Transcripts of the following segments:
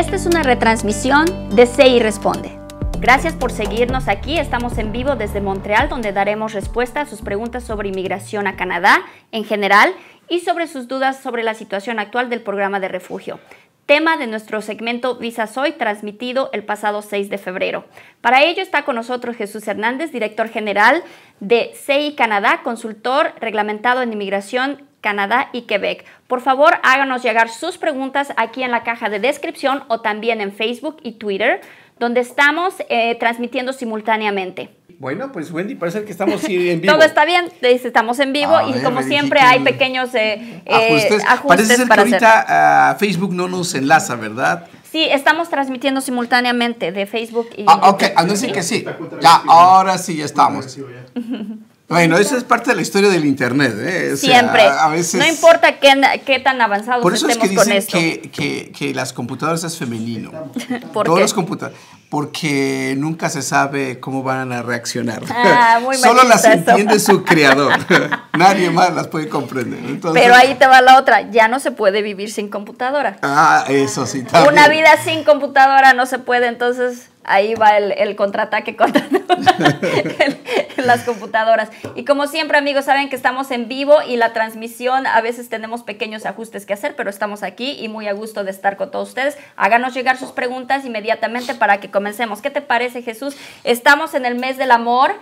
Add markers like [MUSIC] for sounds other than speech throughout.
Esta es una retransmisión de CI Responde. Gracias por seguirnos aquí. Estamos en vivo desde Montreal, donde daremos respuesta a sus preguntas sobre inmigración a Canadá en general y sobre sus dudas sobre la situación actual del programa de refugio. Tema de nuestro segmento Visa Soy, transmitido el pasado 6 de febrero. Para ello está con nosotros Jesús Hernández, director general de CI Canadá, consultor reglamentado en inmigración Canadá y Quebec. Por favor, háganos llegar sus preguntas aquí en la caja de descripción o también en Facebook y Twitter, donde estamos eh, transmitiendo simultáneamente. Bueno, pues Wendy, parece que estamos en [LAUGHS] vivo. Todo está bien, estamos en vivo y como siempre hay pequeños eh, ajustes. ajustes. Parece ser que ahorita Facebook no nos enlaza, ¿verdad? Sí, estamos transmitiendo simultáneamente de Facebook y... Ah, ok, a decir que sí. Ya, ahora sí ya estamos. [LAUGHS] Bueno, eso es parte de la historia del Internet. ¿eh? Siempre. A veces... No importa qué, qué tan avanzados Por eso estemos es que con esto. Que, que, que, las computadoras es femenino. [LAUGHS] ¿Por Todos qué? los computadores. Porque nunca se sabe cómo van a reaccionar. Ah, muy [LAUGHS] Solo las eso. entiende su [LAUGHS] creador. Nadie más las puede comprender. Entonces, Pero ahí te va la otra. Ya no se puede vivir sin computadora. Ah, eso sí. También. Una vida sin computadora no se puede, entonces ahí va el, el contraataque contra [LAUGHS] las computadoras. Y como siempre, amigos, saben que estamos en vivo y la transmisión a veces tenemos pequeños ajustes que hacer, pero estamos aquí y muy a gusto de estar con todos ustedes. Háganos llegar sus preguntas inmediatamente para que comencemos. ¿Qué te parece, Jesús? Estamos en el mes del amor.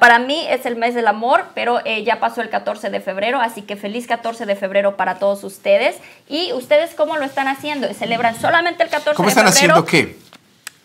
Para mí es el mes del amor, pero eh, ya pasó el 14 de febrero, así que feliz 14 de febrero para todos ustedes. ¿Y ustedes cómo lo están haciendo? ¿Celebran solamente el 14 ¿Cómo de están febrero? haciendo qué?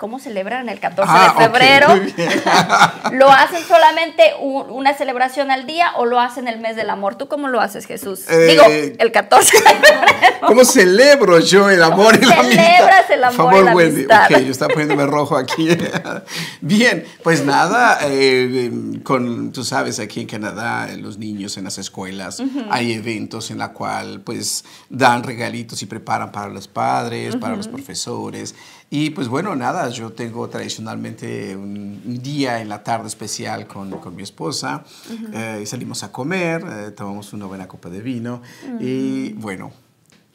¿Cómo celebran el 14 Ah, de febrero? [LAUGHS] ¿Lo hacen solamente un- una celebración al día o lo hacen el mes del amor? ¿Tú cómo lo haces, Jesús? Eh, Digo, el 14 de febrero. ¿Cómo celebro yo el amor y la amistad? celebras el amor favor, y la Wendy. amistad? Ok, yo estaba poniéndome rojo aquí. [LAUGHS] Bien, pues nada, eh, con, tú sabes, aquí en Canadá, eh, los niños en las escuelas, hay eventos en la cual pues dan regalitos y preparan para los padres, para los profesores. Y pues bueno, nada, yo tengo tradicionalmente un, un día en la tarde especial con, con mi esposa. Eh, y salimos a comer, eh, tomamos una buena copa de vino y bueno,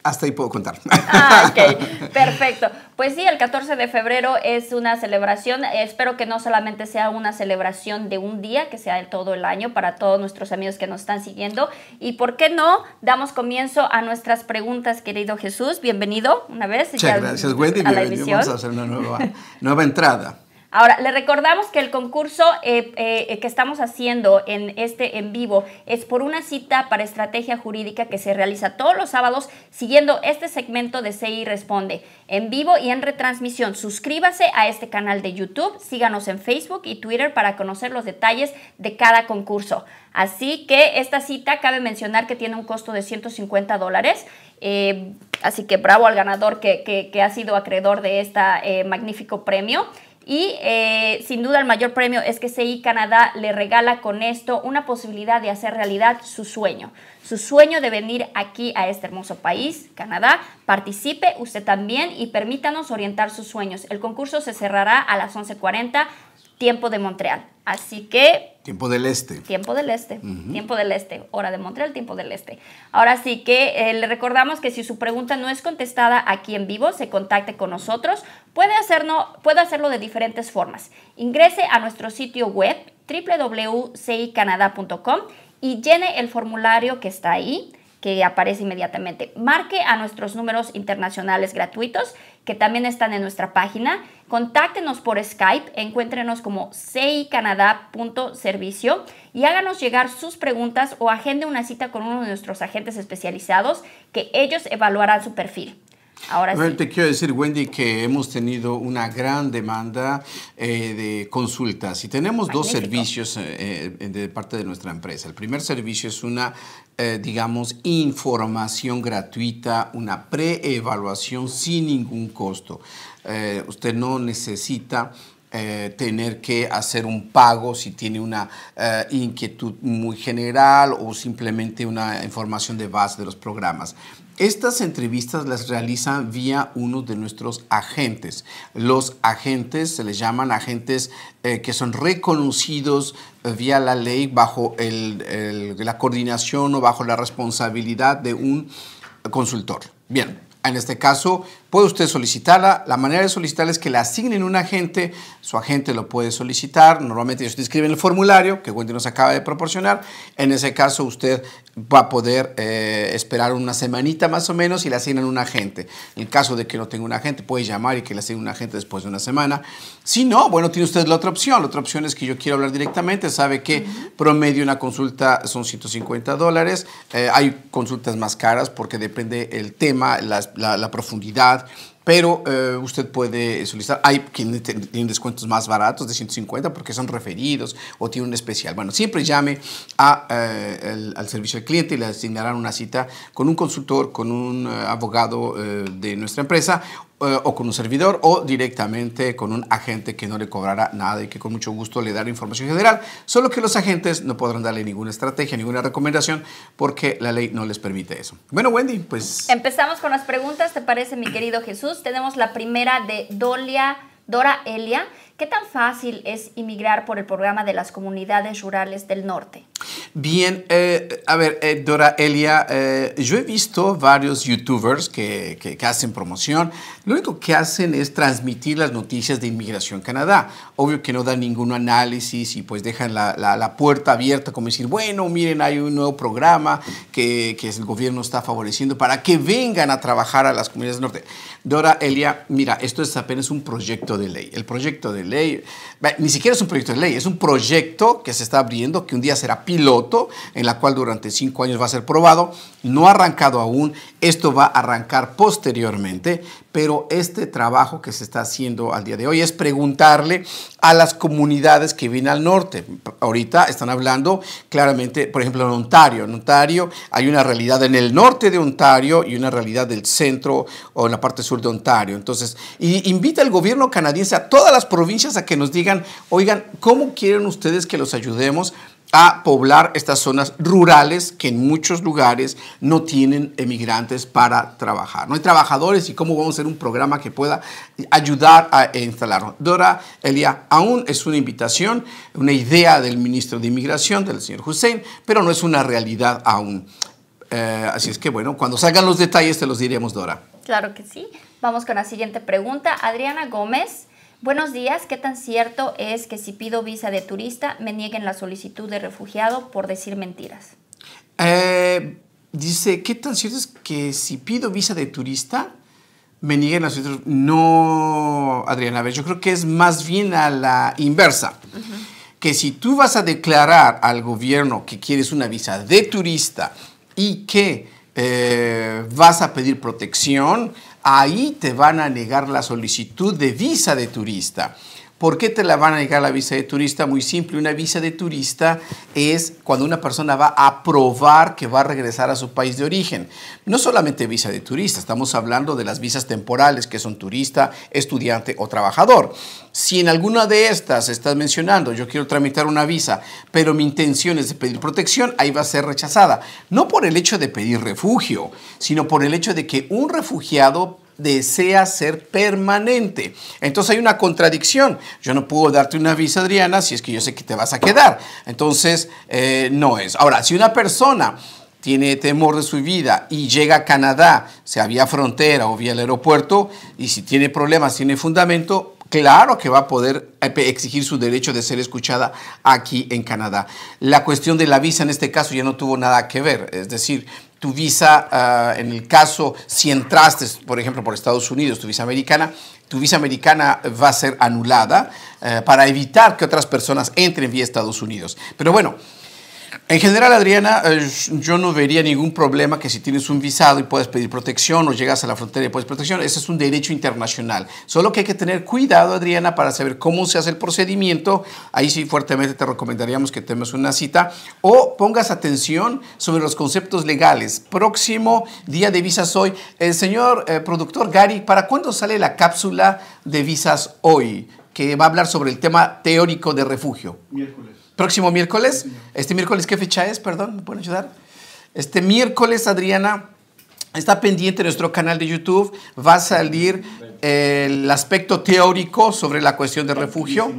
hasta ahí puedo contar. Ah, ok, [LAUGHS] perfecto. Pues sí, el 14 de febrero es una celebración. Espero que no solamente sea una celebración de un día, que sea el todo el año para todos nuestros amigos que nos están siguiendo. Y por qué no, damos comienzo a nuestras preguntas, querido Jesús. Bienvenido una vez Muchas gracias, Wendy. a la. Vamos a hacer una nueva, nueva entrada. Ahora, le recordamos que el concurso eh, eh, que estamos haciendo en este en vivo es por una cita para estrategia jurídica que se realiza todos los sábados siguiendo este segmento de CI Responde en vivo y en retransmisión. Suscríbase a este canal de YouTube, síganos en Facebook y Twitter para conocer los detalles de cada concurso. Así que esta cita cabe mencionar que tiene un costo de 150 dólares. Eh, así que bravo al ganador que- que ha sido acreedor de este magnífico premio. Y eh, sin duda el mayor premio es que CI Canadá le regala con esto una posibilidad de hacer realidad su sueño. Su sueño de venir aquí a este hermoso país, Canadá. Participe usted también y permítanos orientar sus sueños. El concurso se cerrará a las 11.40, tiempo de Montreal. Así que Tiempo del Este. Tiempo del Este, tiempo del Este, hora de Montreal, tiempo del Este. Ahora sí que eh, le recordamos que si su pregunta no es contestada aquí en vivo, se contacte con nosotros. Puede hacerlo, puede hacerlo de diferentes formas. Ingrese a nuestro sitio web www.cicanada.com y llene el formulario que está ahí que aparece inmediatamente. Marque a nuestros números internacionales gratuitos que también están en nuestra página. Contáctenos por Skype, encuéntrenos como cicanadá.servicio y háganos llegar sus preguntas o agende una cita con uno de nuestros agentes especializados que ellos evaluarán su perfil. Ahora Bueno, sí. te quiero decir, Wendy, que hemos tenido una gran demanda eh, de consultas y tenemos dos servicios eh, eh, de parte de nuestra empresa. El primer servicio es una, eh, digamos, información gratuita, una preevaluación sin ningún costo. Usted no necesita eh, tener que hacer un pago si tiene una eh, inquietud muy general o simplemente una información de base de los programas. Estas entrevistas las realizan vía uno de nuestros agentes. Los agentes se les llaman agentes eh, que son reconocidos eh, vía la ley bajo la coordinación o bajo la responsabilidad de un consultor. Bien, en este caso, puede usted solicitarla. La manera de solicitarla es que le asignen un agente, su agente lo puede solicitar. Normalmente usted escribe en el formulario que Wendy nos acaba de proporcionar. En ese caso usted va a poder eh, esperar una semanita más o menos y le asignan un agente. En el caso de que no tenga un agente, puede llamar y que le asigne un agente después de una semana. Si no, bueno, tiene usted la otra opción. La otra opción es que yo quiero hablar directamente. Sabe que promedio una consulta son 150 dólares. Eh, hay consultas más caras porque depende el tema, la, la profundidad pero eh, usted puede solicitar. Hay quienes tienen descuentos más baratos de 150 porque son referidos o tienen un especial. Bueno, siempre llame eh, al servicio al cliente y le asignarán una cita con un consultor, con un eh, abogado de nuestra empresa o con un servidor o directamente con un agente que no le cobrará nada y que con mucho gusto le dará información general, solo que los agentes no podrán darle ninguna estrategia, ninguna recomendación porque la ley no les permite eso. Bueno, Wendy, pues... Empezamos con las preguntas, ¿te parece mi querido Jesús? Tenemos la primera de Dolia, Dora Elia. ¿Qué tan fácil es inmigrar por el programa de las comunidades rurales del norte? Bien, eh, a ver, eh, Dora Elia, eh, yo he visto varios youtubers que, que, hacen promoción. Lo único que hacen es transmitir las noticias de inmigración Canadá. Obvio que no dan ningún análisis y pues dejan la, la, la puerta abierta como decir, bueno, miren, hay un nuevo programa que, que el gobierno está favoreciendo para que vengan a trabajar a las comunidades del norte. Dora Elia, mira, esto es apenas un proyecto de ley. El proyecto de ley, ni siquiera es un proyecto de ley, es un proyecto que se está abriendo, que un día será piloto, en la cual durante cinco años va a ser probado. No ha arrancado aún, esto va a arrancar posteriormente, pero este trabajo que se está haciendo al día de hoy es preguntarle a las comunidades que vienen al norte. Ahorita están hablando claramente, por ejemplo, en Ontario. En Ontario hay una realidad en el norte de Ontario y una realidad del centro o en la parte sur de Ontario. Entonces, y invita al gobierno canadiense a todas las provincias a que nos digan, oigan, ¿cómo quieren ustedes que los ayudemos? A poblar estas zonas rurales que en muchos lugares no tienen emigrantes para trabajar. No hay trabajadores y cómo vamos a hacer un programa que pueda ayudar a instalarlo. Dora Elia, aún es una invitación, una idea del ministro de Inmigración, del señor Hussein, pero no es una realidad aún. Eh, así es que bueno, cuando salgan los detalles te los diremos, Dora. Claro que sí. Vamos con la siguiente pregunta. Adriana Gómez Buenos días, ¿qué tan cierto es que si pido visa de turista me nieguen la solicitud de refugiado por decir mentiras? Eh, dice, ¿qué tan cierto es que si pido visa de turista me nieguen la solicitud? No, Adriana, a ver, yo creo que es más bien a la inversa. Que si tú vas a declarar al gobierno que quieres una visa de turista y que eh, vas a pedir protección, ahí te van a negar la solicitud de visa de turista. ¿Por qué te la van a negar la visa de turista? Muy simple, una visa de turista es cuando una persona va a probar que va a regresar a su país de origen. No solamente visa de turista, estamos hablando de las visas temporales que son turista, estudiante o trabajador. Si en alguna de estas estás mencionando, yo quiero tramitar una visa, pero mi intención es de pedir protección, ahí va a ser rechazada. No por el hecho de pedir refugio, sino por el hecho de que un refugiado desea ser permanente. Entonces hay una contradicción. Yo no puedo darte una visa, Adriana, si es que yo sé que te vas a quedar. Entonces, eh, no es. Ahora, si una persona tiene temor de su vida y llega a Canadá, sea vía frontera o vía el aeropuerto, y si tiene problemas, tiene fundamento, claro que va a poder eh, exigir su derecho de ser escuchada aquí en Canadá. La cuestión de la visa en este caso ya no tuvo nada que ver, es decir, tu visa, ah, en el caso, si entraste, por ejemplo, por Estados Unidos, tu visa americana, tu visa americana va a ser anulada eh, para evitar que otras personas entren vía Estados Unidos. Pero bueno, en general, Adriana, eh, yo no vería ningún problema que si tienes un visado y puedes pedir protección o llegas a la frontera y puedes protección, ese es un derecho internacional. Solo que hay que tener cuidado, Adriana, para saber cómo se hace el procedimiento. Ahí sí fuertemente te recomendaríamos que tomes una cita o pongas atención sobre los conceptos legales. Próximo día de visas hoy. El señor eh, productor Gary, ¿para cuándo sale la cápsula de visas hoy? Que va a hablar sobre el tema teórico de refugio. Miércoles. Próximo miércoles. Este miércoles, ¿qué fecha es? Perdón, ¿me pueden ayudar? Este miércoles, Adriana, está pendiente nuestro canal de YouTube. Va a salir el aspecto teórico sobre la cuestión de refugio.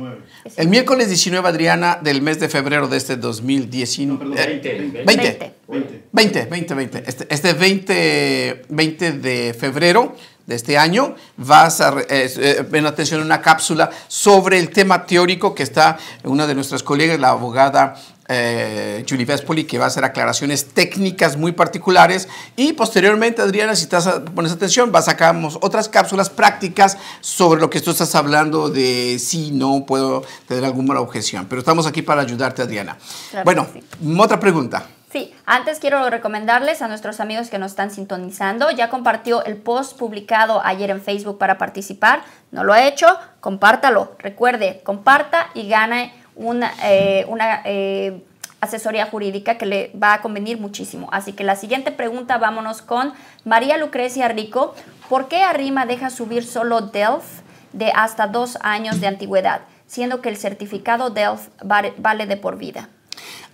El miércoles 19, Adriana, del mes de febrero de este 2019. No, perdón, 20. 20. 20. 20, 20, 20. Este, este 20, 20 de febrero de este año, vas a ver atención a una cápsula sobre el tema teórico que está una de nuestras colegas, la abogada eh, Julie Vespoli, que va a hacer aclaraciones técnicas muy particulares. Y posteriormente, Adriana, si estás, pones atención, va a sacamos otras cápsulas prácticas sobre lo que tú estás hablando de si no puedo tener alguna objeción. Pero estamos aquí para ayudarte, Adriana. bueno, otra pregunta. Sí, antes quiero recomendarles a nuestros amigos que nos están sintonizando. Ya compartió el post publicado ayer en Facebook para participar. No lo ha hecho, compártalo. Recuerde, comparta y gane una, eh, una eh, asesoría jurídica que le va a convenir muchísimo. Así que la siguiente pregunta, vámonos con María Lucrecia Rico. ¿Por qué Arrima deja subir solo DELF de hasta dos años de antigüedad, siendo que el certificado DELF vale, de por vida?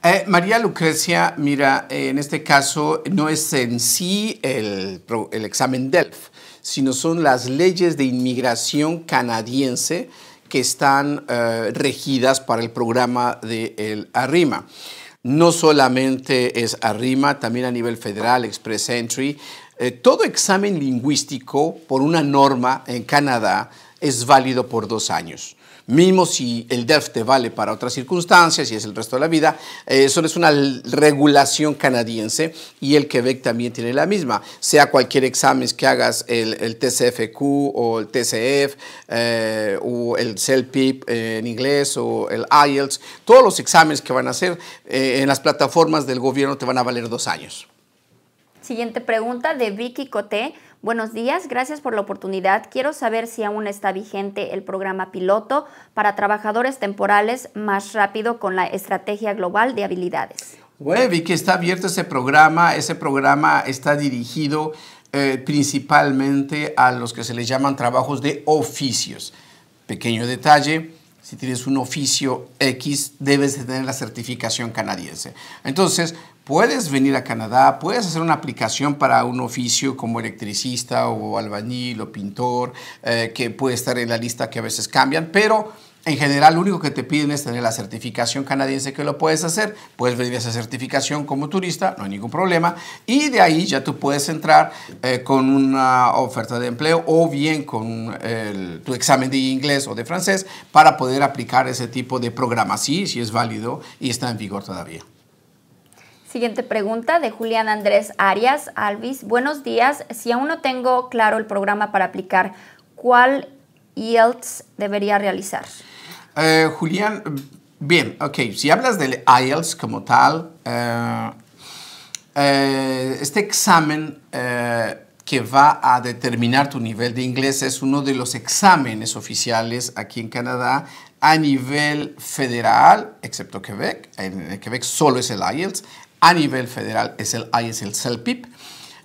Eh, María Lucrecia, mira, en este caso no es en sí el, examen DELF, sino son las leyes de inmigración canadiense que están eh, regidas para el programa de el ARIMA. No solamente es ARIMA, también a nivel federal, Express Entry. Eh, todo examen lingüístico por una norma en Canadá es válido por dos años mismo si el DELF te vale para otras circunstancias y es el resto de la vida, eh, eso es una regulación canadiense y el Quebec también tiene la misma, sea cualquier examen que hagas el, TCFQ o el TCF eh, o el CELPIP en inglés o el IELTS, todos los exámenes que van a hacer eh, en las plataformas del gobierno te van a valer dos años. Siguiente pregunta de Vicky Coté. Buenos días, gracias por la oportunidad. Quiero saber si aún está vigente el programa piloto para trabajadores temporales más rápido con la estrategia global de habilidades. Bueno, vi que está abierto ese programa. Ese programa está dirigido eh, principalmente a los que se les llaman trabajos de oficios. Pequeño detalle, si tienes un oficio X, debes de tener la certificación canadiense. Entonces, puedes venir a Canadá, puedes hacer una aplicación para un oficio como electricista o albañil o pintor, eh, que puede estar en la lista que a veces cambian, pero en general, lo único que te piden es tener la certificación canadiense que lo puedes hacer. Puedes venir a esa certificación como turista, no hay ningún problema. Y de ahí ya tú puedes entrar eh, con una oferta de empleo o bien con tu examen de inglés o de francés para poder aplicar ese tipo de programa. Sí, sí es válido y está en vigor todavía. Siguiente pregunta de Julián Andrés Arias Alvis. Buenos días. Si aún no tengo claro el programa para aplicar, ¿cuál IELTS debería realizar? Eh, Julián, bien, ok, si hablas del IELTS como tal, eh, eh, este examen que va a determinar tu nivel de inglés es uno de los exámenes oficiales aquí en Canadá a nivel federal, excepto Quebec. En Quebec solo es el IELTS. A nivel federal es el IELTS, el CELPIP.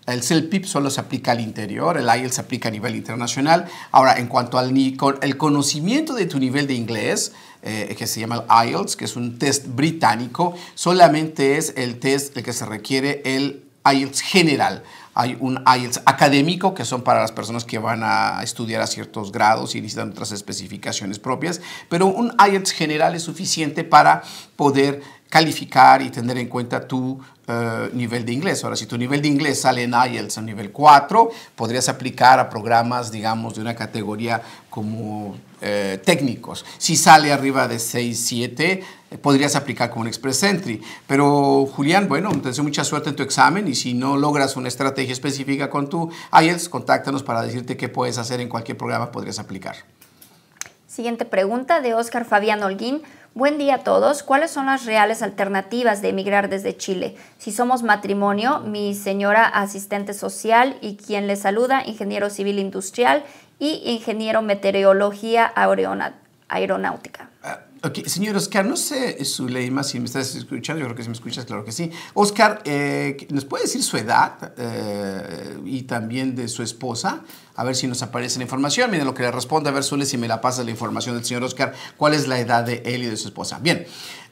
El CELPIP solo se aplica al interior, el IELTS se aplica a nivel internacional. Ahora, en cuanto al el conocimiento de tu nivel de inglés, eh, que se llama el IELTS, que es un test británico, solamente es el test el que se requiere el IELTS general. Hay un IELTS académico, que son para las personas que van a estudiar a ciertos grados y necesitan otras especificaciones propias, pero un IELTS general es suficiente para poder calificar y tener en cuenta tu eh, nivel de inglés. Ahora, si tu nivel de inglés sale en IELTS a nivel 4, podrías aplicar a programas, digamos, de una categoría como eh, técnicos. Si sale arriba de 6, 7, eh, podrías aplicar como un Express Entry. Pero, Julián, bueno, te deseo mucha suerte en tu examen y si no logras una estrategia específica con tu IELTS, contáctanos para decirte qué puedes hacer en cualquier programa podrías aplicar. Siguiente pregunta de Oscar Fabián Holguín. Buen día a todos. ¿Cuáles son las reales alternativas de emigrar desde Chile? Si somos matrimonio, mi señora asistente social y quien le saluda, ingeniero civil industrial y ingeniero meteorología aeronáutica. Ah, ok, señor Oscar, no sé, Zuleima, si me estás escuchando, yo creo que si me escuchas, claro que sí. Oscar, eh, ¿nos puede decir su edad eh, y también de su esposa? A ver si nos aparece la información. Miren lo que le responde, a ver, Zule, si me la pasa la información del señor Oscar, cuál es la edad de él y de su esposa. Bien,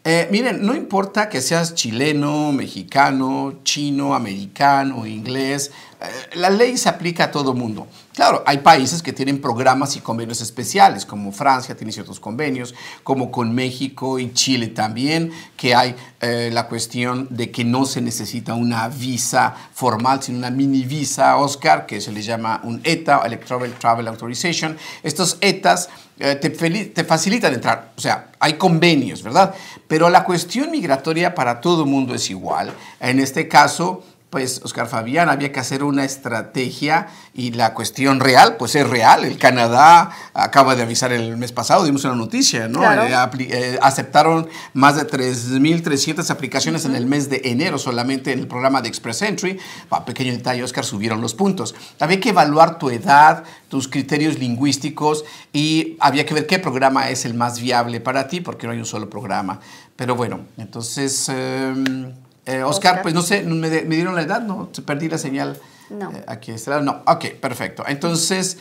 Eh, miren, no importa que seas chileno, mexicano, chino, americano, inglés, eh, la ley se aplica a todo mundo. Claro, hay países que tienen programas y convenios especiales, como Francia tiene ciertos convenios, como con México y Chile también, que hay eh, la cuestión de que no se necesita una visa formal, sino una mini visa, Oscar, que se le llama un ETA, Electoral Travel Authorization. Estos ETAs te, te facilitan entrar, o sea, hay convenios, ¿verdad? Pero la cuestión migratoria para todo el mundo es igual. En este caso, pues Oscar Fabián, había que hacer una estrategia y la cuestión real, pues es real. El Canadá acaba de avisar el mes pasado, dimos una noticia, ¿no? Eh, eh, aceptaron más de 3.300 aplicaciones en el mes de enero solamente en el programa de Express Entry. Pa, pequeño detalle, Oscar, subieron los puntos. Había que evaluar tu edad, tus criterios lingüísticos y había que ver qué programa es el más viable para ti, porque no hay un solo programa. Pero bueno, entonces... Em, eh, Oscar, pues no sé, me, dieron la edad, ¿no? Perdí la señal. No. Eh, aquí está. No, ok, perfecto. Entonces,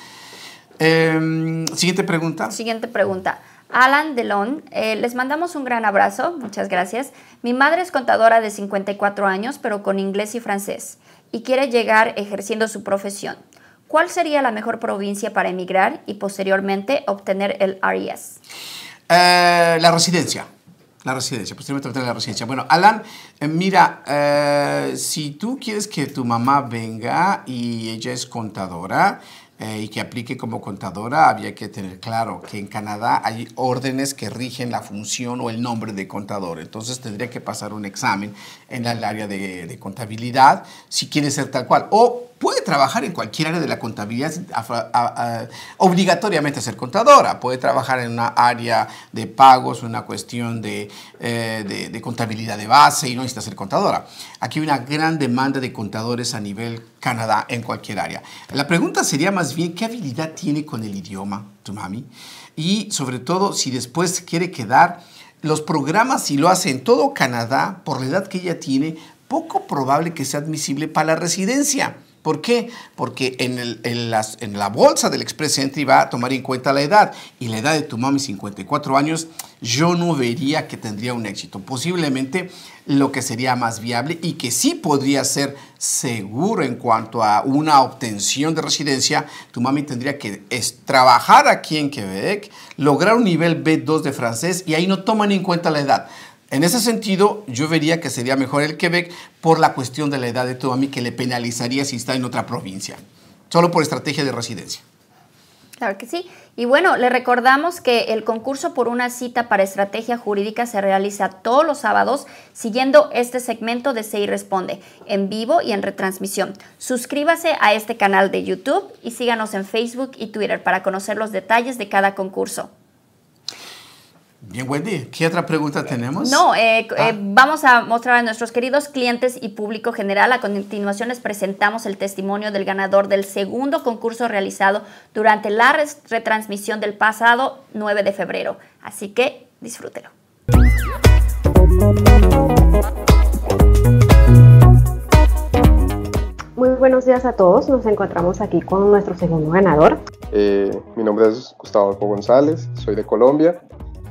em, siguiente pregunta. Siguiente pregunta. Alan Delon, eh, les mandamos un gran abrazo, muchas gracias. Mi madre es contadora de 54 años, pero con inglés y francés, y quiere llegar ejerciendo su profesión. ¿Cuál sería la mejor provincia para emigrar y posteriormente obtener el RES? la residencia. La residencia, posteriormente la residencia. Bueno, Alan, eh, mira, eh, si tú quieres que tu mamá venga y ella es contadora, eh, y que aplique como contadora, había que tener claro que en Canadá hay órdenes que rigen la función o el nombre de contador. Entonces tendría que pasar un examen en el área de, de contabilidad si quiere ser tal cual. O puede trabajar en cualquier área de la contabilidad obligatoriamente ser contadora. Puede trabajar en una área de pagos, una cuestión de, eh, de, contabilidad de base y no necesita ser contadora. Aquí hay una gran demanda de contadores a nivel Canadá en cualquier área. La pregunta sería más bien, ¿qué habilidad tiene con el idioma tu mami? Y sobre todo, si después quiere quedar, los programas, si lo hace en todo Canadá, por la edad que ella tiene, poco probable que sea admisible para la residencia. ¿Por qué? Porque en, el, la bolsa del Express Entry va a tomar en cuenta la edad. Y la edad de tu mami, 54 años, yo no vería que tendría un éxito. Posiblemente lo que sería más viable y que sí podría ser seguro en cuanto a una obtención de residencia, tu mami tendría que trabajar aquí en Quebec, lograr un nivel B2 de francés y ahí no toman en cuenta la edad. En ese sentido, yo vería que sería mejor el Quebec por la cuestión de la edad de tu mami que le penalizaría si está en otra provincia, solo por estrategia de residencia. Claro que sí. Y bueno, le recordamos que el concurso por una cita para estrategia jurídica se realiza todos los sábados siguiendo este segmento de Se Responde, en vivo y en retransmisión. Suscríbase a este canal de YouTube y síganos en Facebook y Twitter para conocer los detalles de cada concurso. Bien, Wendy, ¿qué otra pregunta tenemos? No, eh, eh, ah. vamos a mostrar a nuestros queridos clientes y público general. A continuación les presentamos el testimonio del ganador del segundo concurso realizado durante la retransmisión del pasado 9 de febrero. Así que disfrútelo. Muy buenos días a todos. Nos encontramos aquí con nuestro segundo ganador. Eh, mi nombre es Gustavo González, soy de Colombia.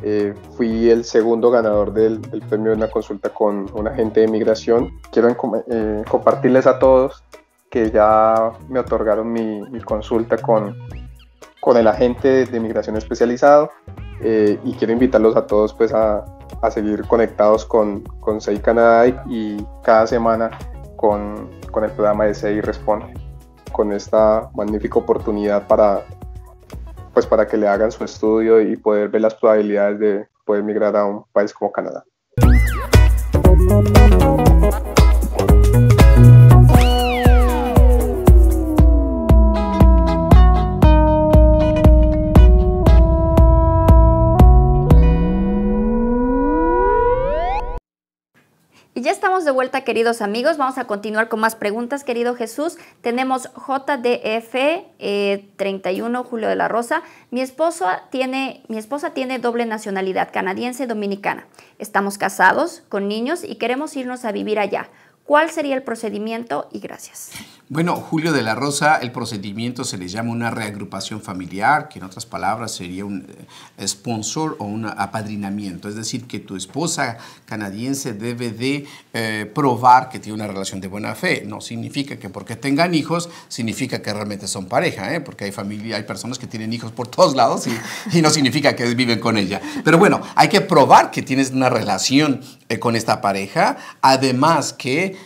Eh, fui el segundo ganador del, premio de una consulta con un agente de migración. Quiero eh, compartirles a todos que ya me otorgaron mi, consulta con, con el agente de migración especializado eh, y quiero invitarlos a todos pues a, a seguir conectados con, con SEI Canadá y, cada semana con, con el programa de SEI Responde, con esta magnífica oportunidad para pues para que le hagan su estudio y poder ver las probabilidades de poder migrar a un país como Canadá. De vuelta, queridos amigos. Vamos a continuar con más preguntas, querido Jesús. Tenemos JDF 31, eh, Julio de la Rosa. Mi, esposo tiene, mi esposa tiene doble nacionalidad, canadiense y dominicana. Estamos casados, con niños y queremos irnos a vivir allá. ¿Cuál sería el procedimiento? Y gracias. Bueno, Julio de la Rosa, el procedimiento se le llama una reagrupación familiar, que en otras palabras sería un eh, sponsor o un apadrinamiento. Es decir, que tu esposa canadiense debe de eh, probar que tiene una relación de buena fe. No significa que porque tengan hijos, significa que realmente son pareja, ¿eh? porque hay familia, hay personas que tienen hijos por todos lados y, y no significa que viven con ella. Pero bueno, hay que probar que tienes una relación con esta pareja, además que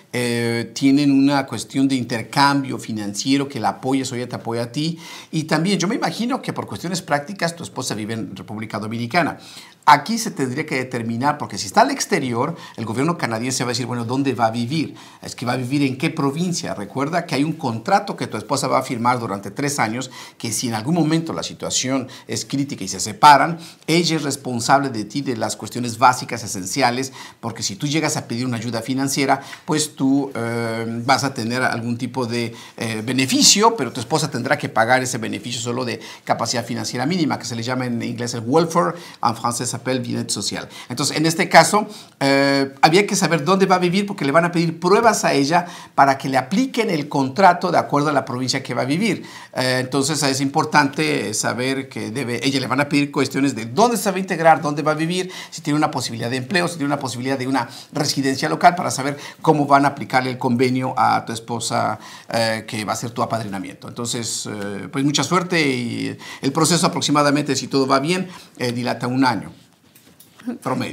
tienen una cuestión de intercambio cambio financiero que la apoyes o ella te apoya a ti. Y también yo me imagino que por cuestiones prácticas tu esposa vive en República Dominicana. Aquí se tendría que determinar, porque si está al exterior, el gobierno canadiense va a decir, bueno, ¿dónde va a vivir? Es que va a vivir en qué provincia. Recuerda que hay un contrato que tu esposa va a firmar durante tres años, que si en algún momento la situación es crítica y se separan, ella es responsable de ti de las cuestiones básicas, esenciales, porque si tú llegas a pedir una ayuda financiera, pues tú eh, vas a tener algún tipo de eh, beneficio, pero tu esposa tendrá que pagar ese beneficio solo de capacidad financiera mínima, que se le llama en inglés el welfare, en francés bienestar social. Entonces, en este caso, eh, había que saber dónde va a vivir porque le van a pedir pruebas a ella para que le apliquen el contrato de acuerdo a la provincia que va a vivir. Eh, entonces, es importante saber que debe, ella le van a pedir cuestiones de dónde se va a integrar, dónde va a vivir, si tiene una posibilidad de empleo, si tiene una posibilidad de una residencia local para saber cómo van a aplicarle el convenio a tu esposa eh, que va a ser tu apadrinamiento. Entonces, pues mucha suerte y el proceso aproximadamente, si todo va bien, dilata un año.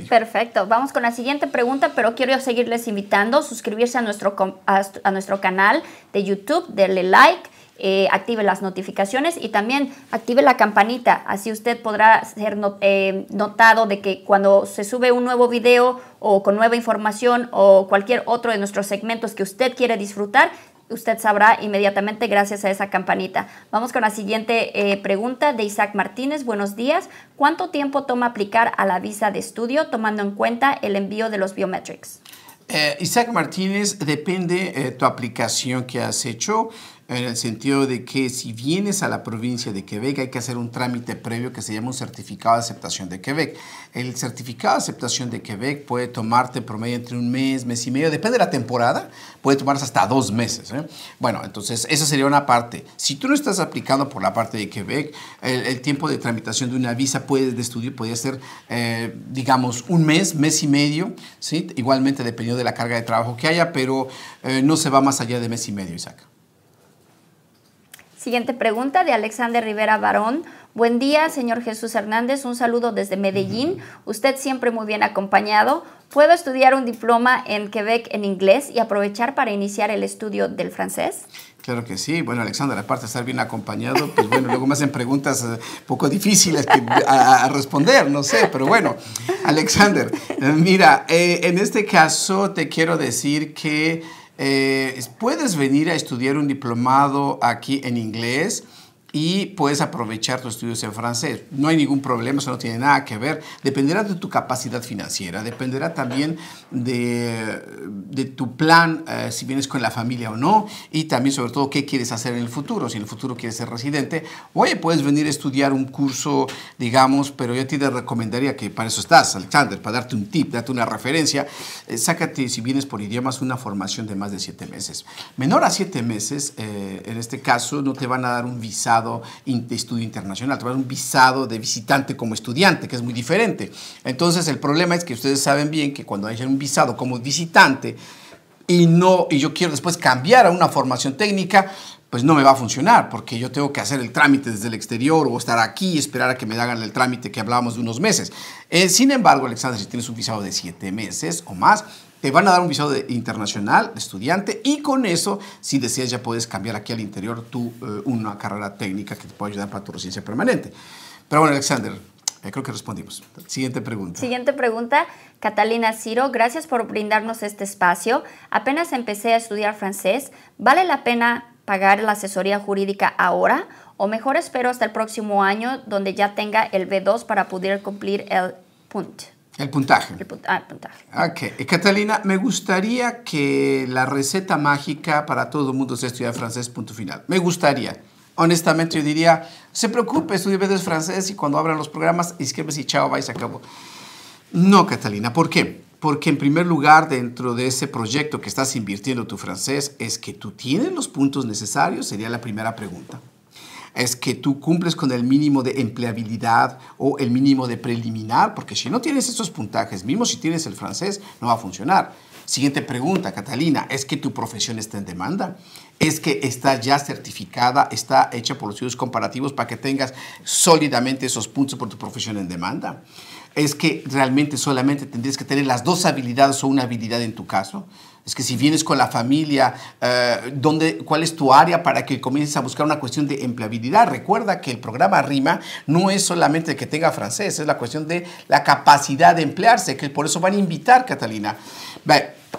Perfecto. Vamos con la siguiente pregunta, pero quiero seguirles invitando, suscribirse a nuestro, a, nuestro canal de YouTube, darle like, eh, active las notificaciones y también active la campanita. Así usted podrá ser eh, notado de que cuando se sube un nuevo video o con nueva información o cualquier otro de nuestros segmentos que usted quiere disfrutar, usted sabrá inmediatamente gracias a esa campanita. Vamos con la siguiente eh, pregunta de Isaac Martínez. Buenos días. ¿Cuánto tiempo toma aplicar a la visa de estudio tomando en cuenta el envío de los biometrics? Eh, Isaac Martínez, depende de eh, tu aplicación que has hecho en el sentido de que si vienes a la provincia de Quebec hay que hacer un trámite previo que se llama un certificado de aceptación de Quebec. El certificado de aceptación de Quebec puede tomarte promedio entre un mes, mes y medio, depende de la temporada, puede tomarse hasta dos meses. ¿eh? Bueno, entonces esa sería una parte. Si tú no estás aplicando por la parte de Quebec, el, tiempo de tramitación de una visa puede, de estudio podría ser, eh, digamos, un mes, mes y medio, ¿sí? igualmente dependiendo de la carga de trabajo que haya, pero eh, no se va más allá de mes y medio, Isaac. Siguiente pregunta de Alexander Rivera Barón. Buen día, señor Jesús Hernández. Un saludo desde Medellín. Usted siempre muy bien acompañado. ¿Puedo estudiar un diploma en Quebec en inglés y aprovechar para iniciar el estudio del francés? Claro que sí. Bueno, Alexander, aparte de estar bien acompañado, pues bueno, luego me hacen preguntas un eh, poco difíciles a, responder, no sé, pero bueno, Alexander, eh, mira, eh, en este caso te quiero decir que eh, puedes venir a estudiar un diplomado aquí en inglés y puedes aprovechar tus estudios en francés. No hay ningún problema, eso no tiene nada que ver. Dependerá de tu capacidad financiera, dependerá también de, de tu plan, eh, si vienes con la familia o no, y también sobre todo qué quieres hacer en el futuro. Si en el futuro quieres ser residente, oye, puedes venir a estudiar un curso, digamos, pero yo te recomendaría que para eso estás, Alexander, para darte un tip, darte una referencia, eh, sácate, si vienes por idiomas, una formación de más de siete meses. Menor a siete meses, eh, en este caso, no te van a dar un visado de estudio internacional, te un visado de visitante como estudiante, que es muy diferente. Entonces, el problema es que ustedes saben bien que cuando hay un visado como visitante y, no, y yo quiero después cambiar a una formación técnica, pues no me va a funcionar, porque yo tengo que hacer el trámite desde el exterior o estar aquí y esperar a que me hagan el trámite que hablábamos de unos meses. Eh, sin embargo, Alexander, si tienes un visado de siete meses o más, te van a dar un visado de internacional, de estudiante, y con eso, si deseas, ya puedes cambiar aquí al interior tu, eh, una carrera técnica que te puede ayudar para tu residencia permanente. Pero bueno, Alexander, eh, creo que respondimos. Siguiente pregunta. Siguiente pregunta, Catalina Ciro, gracias por brindarnos este espacio. Apenas empecé a estudiar francés, ¿vale la pena pagar la asesoría jurídica ahora o mejor espero hasta el próximo año donde ya tenga el B2 para poder cumplir el PUNT? El puntaje. El, ah, puntaje. Ok. Catalina, me gustaría que la receta mágica para todo el mundo sea estudiar francés, punto final. Me gustaría. Honestamente, yo diría, se preocupe, estudie B2 francés y cuando abran los programas, inscríbese y chao, vais a cabo. No, Catalina, ¿por qué? Porque en primer lugar, dentro de ese proyecto que estás invirtiendo tu francés, es que tú tienes los puntos necesarios, sería la primera pregunta. Es que tú cumples con el mínimo de empleabilidad o el mínimo de preliminar, porque si no tienes esos puntajes, mismo si tienes el francés, no va a funcionar. Siguiente pregunta, Catalina, ¿es que tu profesión está en demanda? ¿Es que está ya certificada, está hecha por los estudios comparativos para que tengas sólidamente esos puntos por tu profesión en demanda? ¿Es que realmente solamente tendrías que tener las dos habilidades o una habilidad en tu caso? Es que si vienes con la familia, eh, ¿dónde, ¿cuál es tu área para que comiences a buscar una cuestión de empleabilidad? Recuerda que el programa RIMA no es solamente que tenga francés, es la cuestión de la capacidad de emplearse, que por eso van a invitar, Catalina.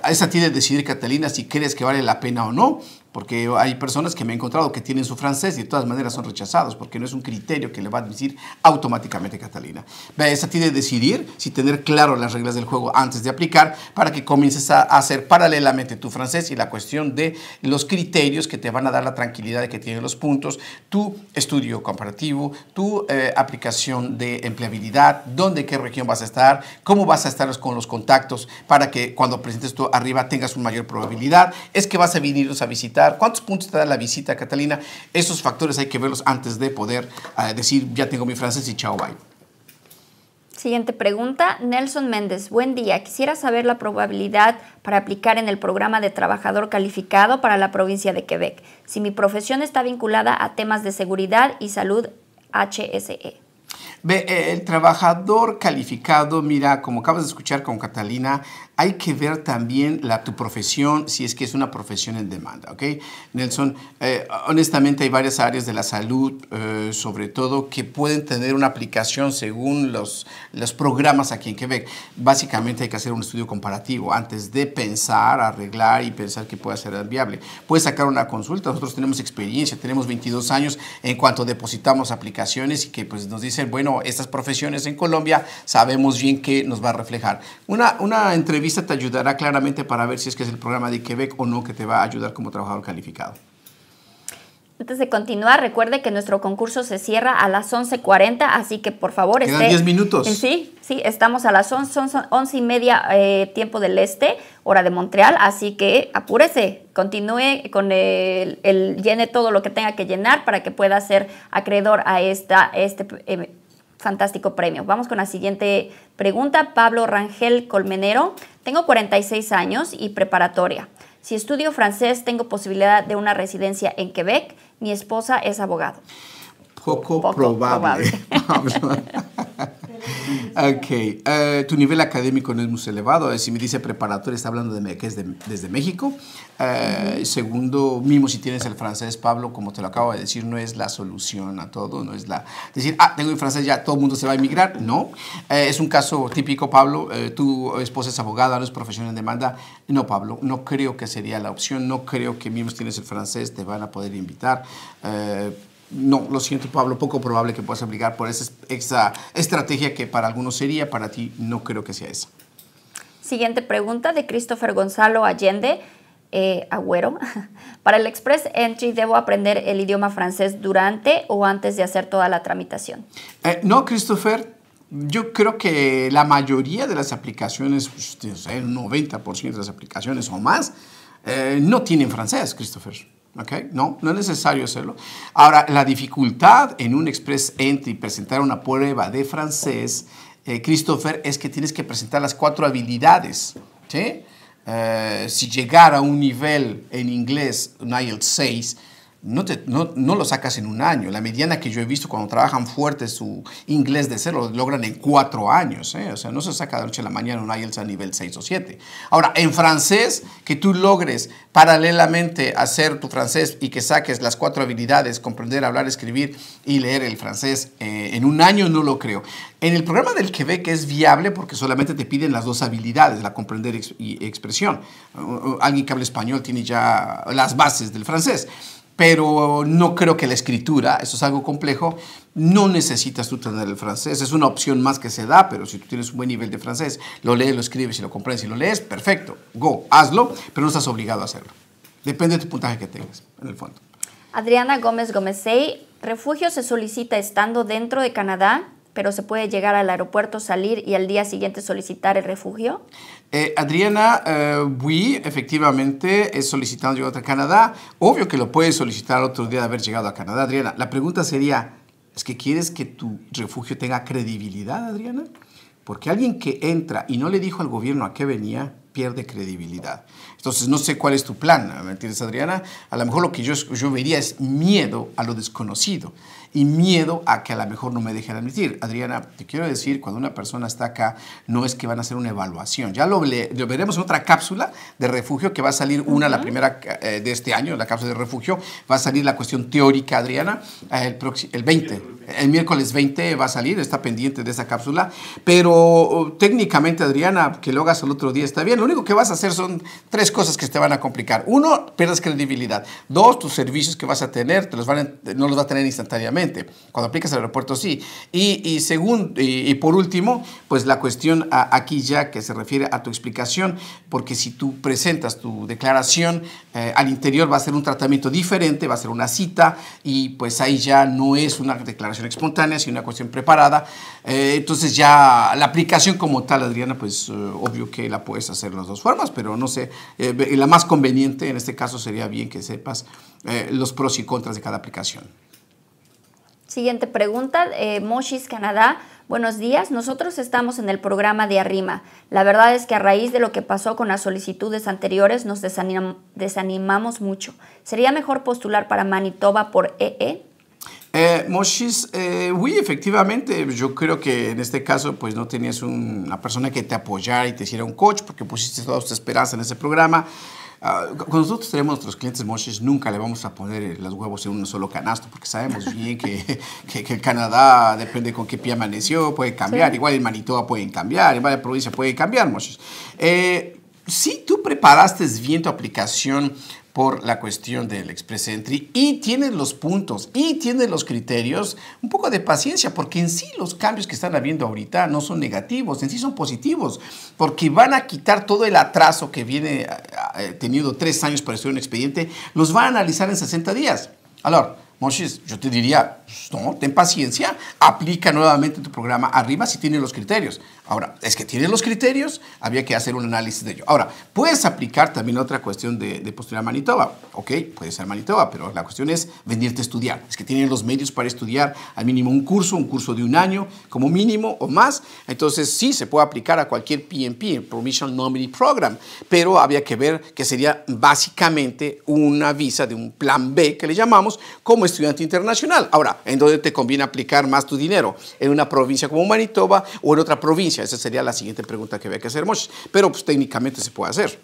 Es a ti de decidir, Catalina, si crees que vale la pena o no porque hay personas que me he encontrado que tienen su francés y de todas maneras son rechazados, porque no es un criterio que le va a decir automáticamente Catalina. Es a ti de decidir si tener claro las reglas del juego antes de aplicar para que comiences a hacer paralelamente tu francés y la cuestión de los criterios que te van a dar la tranquilidad de que tienes los puntos, tu estudio comparativo, tu eh, aplicación de empleabilidad, dónde, qué región vas a estar, cómo vas a estar con los contactos para que cuando presentes tú arriba tengas una mayor probabilidad, es que vas a venirnos a visitar cuántos puntos te da la visita, Catalina. Esos factores hay que verlos antes de poder eh, decir, ya tengo mi francés y chao, bye. Siguiente pregunta, Nelson Méndez. Buen día. Quisiera saber la probabilidad para aplicar en el programa de trabajador calificado para la provincia de Quebec. Si mi profesión está vinculada a temas de seguridad y salud HSE. Ve, eh, el trabajador calificado, mira, como acabas de escuchar con Catalina, hay que ver también la, tu profesión, si es que es una profesión en demanda, ¿ok? Nelson, eh, honestamente hay varias áreas de la salud, eh, sobre todo, que pueden tener una aplicación según los, los programas aquí en Quebec. Básicamente hay que hacer un estudio comparativo antes de pensar, arreglar y pensar que pueda ser viable. Puedes sacar una consulta, nosotros tenemos experiencia, tenemos 22 años en cuanto depositamos aplicaciones y que pues nos dicen, bueno, estas profesiones en Colombia sabemos bien que nos va a reflejar. Una, una entrevista te ayudará claramente para ver si es que es el programa de Quebec o no que te va a ayudar como trabajador calificado. Antes de continuar, recuerde que nuestro concurso se cierra a las 11.40, así que por favor... Quedan 10 minutos. Sí, sí, estamos a las 11, son 11 y media eh, tiempo del este, hora de Montreal, así que apúrese, continúe con el, llene todo lo que tenga que llenar para que pueda ser acreedor a esta, este eh, fantástico premio. Vamos con la siguiente pregunta. Pablo Rangel Colmenero. Tengo 46 años y preparatoria. Si estudio francés, tengo posibilidad de una residencia en Quebec. Mi esposa es abogado. Poco, probable. [LAUGHS] ok, eh, tu nivel académico no es muy elevado. Eh, si me dice preparatoria, está hablando de que es desde México. Eh, segundo, mismo si tienes el francés, Pablo, como te lo acabo de decir, no es la solución a todo. No es la decir, ah, tengo el francés, ya todo el mundo se va a emigrar. No, es un caso típico, Pablo. tu esposa es abogada, no es profesional en demanda. No, Pablo, no creo que sería la opción. No creo que mismo si tienes el francés te van a poder invitar no, lo siento Pablo, poco probable que puedas aplicar por esa, esa estrategia que para algunos sería, para ti no creo que sea esa. Siguiente pregunta de Christopher Gonzalo Allende. Eh, Agüero. [LAUGHS] Para el Express Entry, ¿debo aprender el idioma francés durante o antes de hacer toda la tramitación? Eh, no, Christopher. Yo creo que la mayoría de las aplicaciones, pues, el 90% de las aplicaciones o más, eh, no tienen francés, Christopher. Okay? No, no es necesario hacerlo. Ahora, la dificultad en un Express Entry presentar una prueba de francés, eh, Christopher, es que tienes que presentar las cuatro habilidades. ¿sí? Eh, si llegar a un nivel en inglés, un IELTS 6, no, te, no, no, lo sacas en un año. La mediana que yo he visto cuando trabajan fuerte su inglés de cero lo logran en cuatro años. ¿eh? O sea, no se saca de noche a la mañana un IELTS a nivel 6 o 7. Ahora, en francés, que tú logres paralelamente hacer tu francés y que saques las cuatro habilidades, comprender, hablar, escribir y leer el francés eh, en un año, no lo creo. En el programa del Quebec es viable porque solamente te piden las dos habilidades, la comprender y expresión. Alguien que habla español tiene ya las bases del francés pero no creo que la escritura, eso es algo complejo, no necesitas tú tener el francés, es una opción más que se da, pero si tú tienes un buen nivel de francés, lo lees, lo escribes y lo comprendes y lo lees, perfecto, go, hazlo, pero no estás obligado a hacerlo. Depende de tu puntaje que tengas, en el fondo. Adriana Gómez Gómez, ¿refugio se solicita estando dentro de Canadá? pero se puede llegar al aeropuerto, salir y al día siguiente solicitar el refugio? Eh, Adriana, eh, oui, efectivamente, es solicitando llegar a Canadá. Obvio que lo puedes solicitar otro día de haber llegado a Canadá, Adriana. La pregunta sería, ¿es que quieres que tu refugio tenga credibilidad, Adriana? Porque alguien que entra y no le dijo al gobierno a qué venía, pierde credibilidad. Entonces, no sé cuál es tu plan, ¿me entiendes, Adriana? A lo mejor lo que yo, yo vería es miedo a lo desconocido y miedo a que a lo mejor no me dejen admitir. Adriana, te quiero decir, cuando una persona está acá, no es que van a hacer una evaluación. Ya lo, lo veremos en otra cápsula de refugio que va a salir una, la primera eh, de este año, la cápsula de refugio. Va a salir la cuestión teórica, Adriana, el, el 20. El miércoles 20 va a salir, está pendiente de esa cápsula. Pero oh, técnicamente, Adriana, que lo hagas el otro día está bien. Lo único que vas a hacer son tres cosas que te van a complicar. Uno, pierdes credibilidad. Dos, tus servicios que vas a tener te los van no los vas a tener instantáneamente. Cuando aplicas al aeropuerto, sí. Y, y, y, por último, pues la cuestión aquí ya que se refiere a tu explicación, porque si tú presentas tu declaración eh, al interior va a ser un tratamiento diferente, va a ser una cita y pues ahí ya no es una declaración espontánea, sino una cuestión preparada. Eh, entonces ya la aplicación como tal, Adriana, pues eh, obvio que la puedes hacer de las dos formas, pero no sé, la más conveniente en este caso sería bien que sepas los pros y contras de cada aplicación. Siguiente pregunta, eh, Moshis Canadá. Buenos días, nosotros estamos en el programa de Arrima. La verdad es que a raíz de lo que pasó con las solicitudes anteriores nos desanimamos mucho. ¿Sería mejor postular para Manitoba por EE? E? Eh, Moshis, eh, sí, efectivamente, yo creo que en este caso pues no tenías una persona que te apoyara y te hiciera un coach porque pusiste toda tu esperanza en ese programa. Ah, cuando nosotros tenemos nuestros clientes Moshes, nunca le vamos a poner los huevos en un solo canasto, porque sabemos bien que, [LAUGHS] que, que el Canadá, depende con qué pie amaneció, puede cambiar. Igual en Manitoba pueden cambiar, igual en provincia puede cambiar, Moshes. Eh, si tú preparaste bien tu aplicación por la cuestión del Express Entry y tienes los puntos y tienes los criterios, un poco de paciencia, porque en sí los cambios que están habiendo ahorita no son negativos, en sí son positivos, porque van a quitar todo el atraso que viene eh, eh, teniendo tres años para estudiar un expediente, los van a analizar en 60 días. Ahora, Moshes, yo te diría, no, ten paciencia, aplica nuevamente tu programa arriba si tiene los criterios. Ahora, es que tiene los criterios, había que hacer un análisis de ello. Ahora, puedes aplicar también otra cuestión de, de postular Manitoba. Ok, puede ser Manitoba, pero la cuestión es venirte a estudiar. Es que tienen los medios para estudiar al mínimo un curso, un curso de un año como mínimo o más. Entonces, sí, se puede aplicar a cualquier PNP, Permission Nominee Program, pero había que ver que sería básicamente una visa de un plan B que le llamamos como estudiante internacional. Ahora, ¿en dónde te conviene aplicar más tu dinero? ¿En una provincia como Manitoba o en otra provincia? Esa sería la siguiente pregunta que había que hacer, Pero pues técnicamente se puede hacer.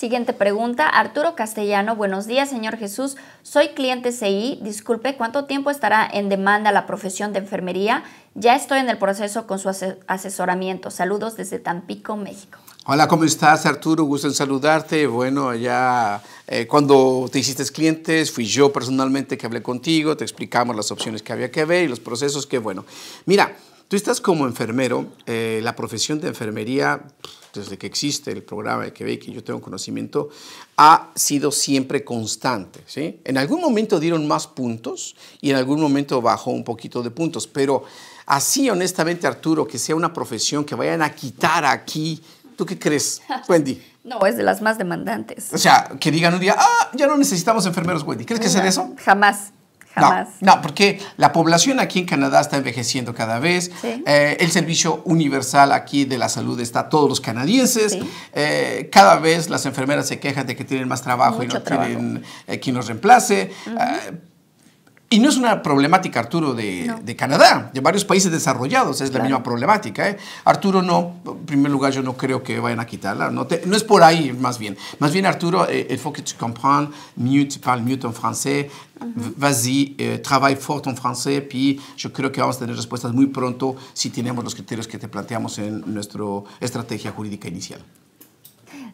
Siguiente pregunta, Arturo Castellano, buenos días, señor Jesús. Soy cliente CI, disculpe, ¿cuánto tiempo estará en demanda la profesión de enfermería? Ya estoy en el proceso con su asesoramiento. Saludos desde Tampico, México. Hola, ¿cómo estás, Arturo? Gusto en saludarte. Bueno, ya eh, cuando te hiciste clientes, fui yo personalmente que hablé contigo, te explicamos las opciones que había que ver y los procesos que, bueno, mira, Tú estás como enfermero, eh, la profesión de enfermería, desde que existe el programa de Quebec, que yo tengo conocimiento, ha sido siempre constante. ¿sí? En algún momento dieron más puntos y en algún momento bajó un poquito de puntos, pero así honestamente, Arturo, que sea una profesión que vayan a quitar aquí, ¿tú qué crees, Wendy? [LAUGHS] No, es de las más demandantes. O sea, que digan un día, ah, ya no necesitamos enfermeros, Wendy. ¿Crees que sea eso? Jamás. No, no, porque la población aquí en Canadá está envejeciendo cada vez. Eh, el servicio universal aquí de la salud está a todos los canadienses. Eh, cada vez las enfermeras se quejan de que tienen más trabajo y no tienen eh, quien los reemplace. Y no es una problemática, Arturo, de, de, Canadá, de varios países desarrollados, es la misma problemática. ¿eh? Arturo, no, en primer lugar, yo no creo que vayan a quitarla, no, no es por ahí, más bien. Más bien, Arturo, eh, il faut que tu comprennes mieux, tu parles mieux ton français, vas-y, eh, travaille fort en français, puis yo creo que vamos a tener respuestas muy pronto si tenemos los criterios que te planteamos en nuestra estrategia jurídica inicial.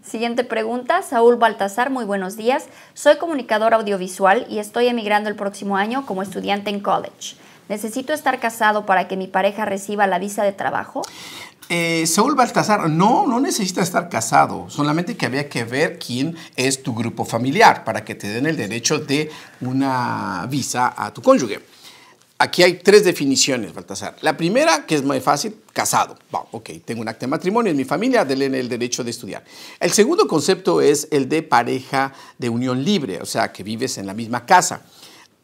Siguiente pregunta, Saúl Baltazar, muy buenos días. Soy comunicador audiovisual y estoy emigrando el próximo año como estudiante en college. ¿Necesito estar casado para que mi pareja reciba la visa de trabajo? Eh, Saúl Baltazar, no, no necesita estar casado, solamente que había que ver quién es tu grupo familiar para que te den el derecho de una visa a tu cónyuge. Aquí hay tres definiciones, Baltasar. La primera, que es muy fácil, casado. ok, tengo un acta de matrimonio en mi familia, denle el derecho de estudiar. El segundo concepto es el de pareja de unión libre, o sea, que vives en la misma casa.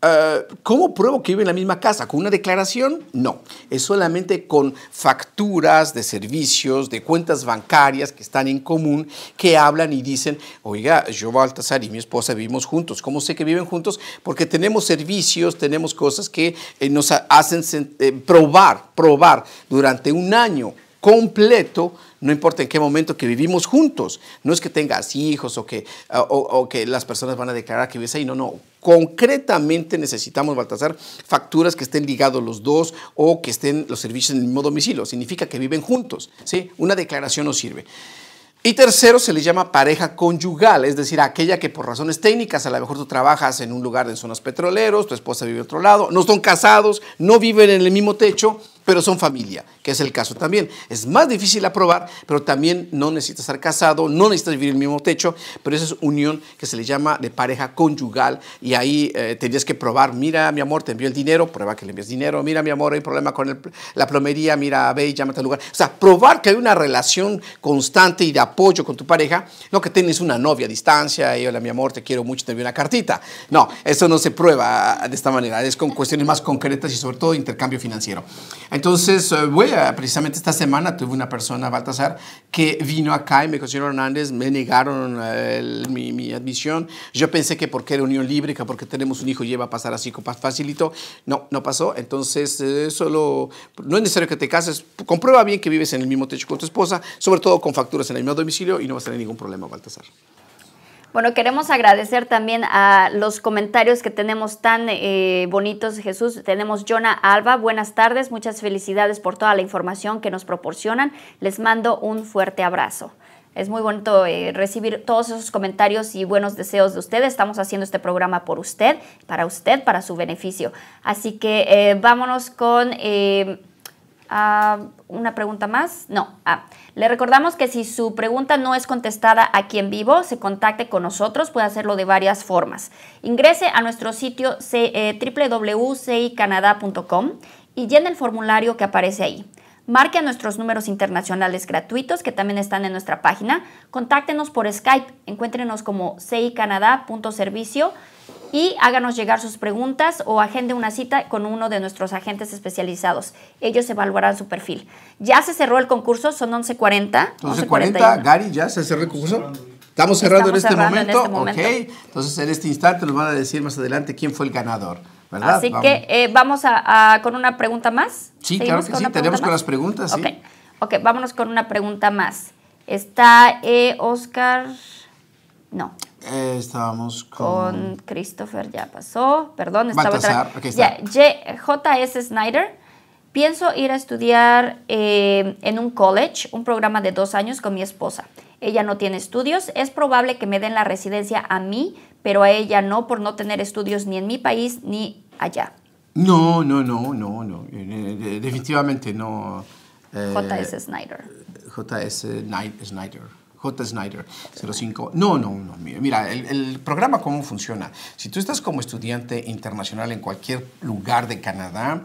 Eh, ¿Cómo pruebo que vive en la misma casa? ¿Con una declaración? No. Es solamente con facturas de servicios, de cuentas bancarias que están en común, que hablan y dicen, oiga, yo, Baltasar y mi esposa vivimos juntos. ¿Cómo sé que viven juntos? Porque tenemos servicios, tenemos cosas que eh, nos hacen eh, probar, probar durante un año completo, no importa en qué momento que vivimos juntos. No es que tengas hijos o que, o, que las personas van a declarar que vives ahí, no, no. Concretamente necesitamos, Baltasar, facturas que estén ligados los dos o que estén los servicios en el mismo domicilio. Significa que viven juntos. ¿sí? Una declaración no sirve. Y tercero, se le llama pareja conyugal, es decir, aquella que por razones técnicas, a lo mejor tú trabajas en un lugar de zonas petroleros, tu esposa vive en otro lado, no son casados, no viven en el mismo techo, pero son familia, que es el caso también. Es más difícil aprobar, pero también no necesitas estar casado, no necesitas vivir en el mismo techo, pero esa es unión que se le llama de pareja conyugal y ahí eh, tendrías que probar, mira mi amor, te envío el dinero, prueba que le envías dinero, mira mi amor, hay problema con la plomería, mira, ve y llámate al lugar. O sea, probar que hay una relación constante y de apoyo con tu pareja, no que tienes una novia a distancia y hola mi amor, te quiero mucho, te envío una cartita. No, eso no se prueba de esta manera, es con cuestiones más concretas y sobre todo intercambio financiero. Entonces, eh, voy precisamente esta semana tuve una persona, Baltasar, que vino acá y me señor Hernández, me negaron eh, mi, admisión. Yo pensé que porque era unión libre, que porque tenemos un hijo lleva a pasar así facilito. No, no pasó. Entonces, eh, solo, no es necesario que te cases. Comprueba bien que vives en el mismo techo con tu esposa, sobre todo con facturas en el mismo domicilio y no vas a tener ningún problema, Baltasar. Bueno, queremos agradecer también a los comentarios que tenemos tan eh, bonitos, Jesús. Tenemos Jonah Alba, buenas tardes, muchas felicidades por toda la información que nos proporcionan. Les mando un fuerte abrazo. Es muy bonito eh, recibir todos esos comentarios y buenos deseos de ustedes. Estamos haciendo este programa por usted, para usted, para su beneficio. Así que eh, vámonos con Ah, una pregunta más. No. Ah, le recordamos que si su pregunta no es contestada aquí en vivo, se contacte con nosotros. Puede hacerlo de varias formas. Ingrese a nuestro sitio eh, www.cicanada.com y llene el formulario que aparece ahí. Marque a nuestros números internacionales gratuitos que también están en nuestra página. Contáctenos por Skype. Encuéntrenos como cicanada.servicio y háganos llegar sus preguntas o agende una cita con uno de nuestros agentes especializados. Ellos evaluarán su perfil. Ya se cerró el concurso, son 11.40. 11.40, Gary, ya se cerró el concurso. Estamos cerrando, en, este momento. en, este momento. Ok, entonces en este instante nos van a decir más adelante quién fue el ganador. ¿verdad? Así que eh, vamos a, con una pregunta más. Sí, claro que sí, tenemos con las preguntas. Ok, ok, vámonos con una pregunta más. Está eh, Oscar. No. Eh, estábamos con... Christopher, ya pasó. Perdón, estaba Ya, J.S. Snyder. Pienso ir a estudiar eh, en un college, un programa de dos años con mi esposa. Ella no tiene estudios. Es probable que me den la residencia a mí, pero a ella no, por no tener estudios ni en mi país ni allá. No, no, no, no, no. Eh, definitivamente no. J.S. Snyder. J.S. Snyder. J. Snyder 05. No, no, no. Mira, el, programa cómo funciona. Si tú estás como estudiante internacional en cualquier lugar de Canadá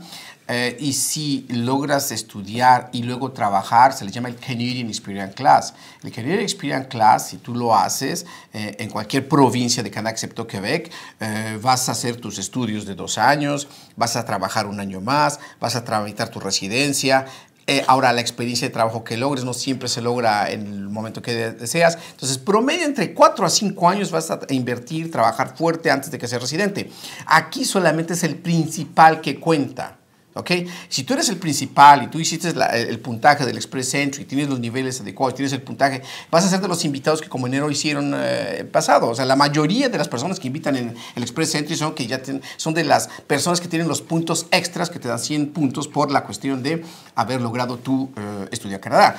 eh, y si logras estudiar y luego trabajar, se le llama el Canadian Experience Class. El Canadian Experience Class, si tú lo haces eh, en cualquier provincia de Canadá excepto Quebec, eh, vas a hacer tus estudios de dos años, vas a trabajar un año más, vas a tramitar tu residencia, eh, ahora, la experiencia de trabajo que logres no siempre se logra en el momento que deseas. Entonces, promedio entre 4 a 5 años vas a invertir, trabajar fuerte antes de que seas residente. Aquí solamente es el principal que cuenta. ¿Ok? Si tú eres el principal y tú hiciste el puntaje del Express Entry, tienes los niveles adecuados, tienes el puntaje, vas a ser de los invitados que como enero hicieron eh, pasado. O sea, la mayoría de las personas que invitan en el Express Entry son, que ya son de las personas que tienen los puntos extras que te dan 100 puntos por la cuestión de haber logrado tu eh, estudiar Canadá.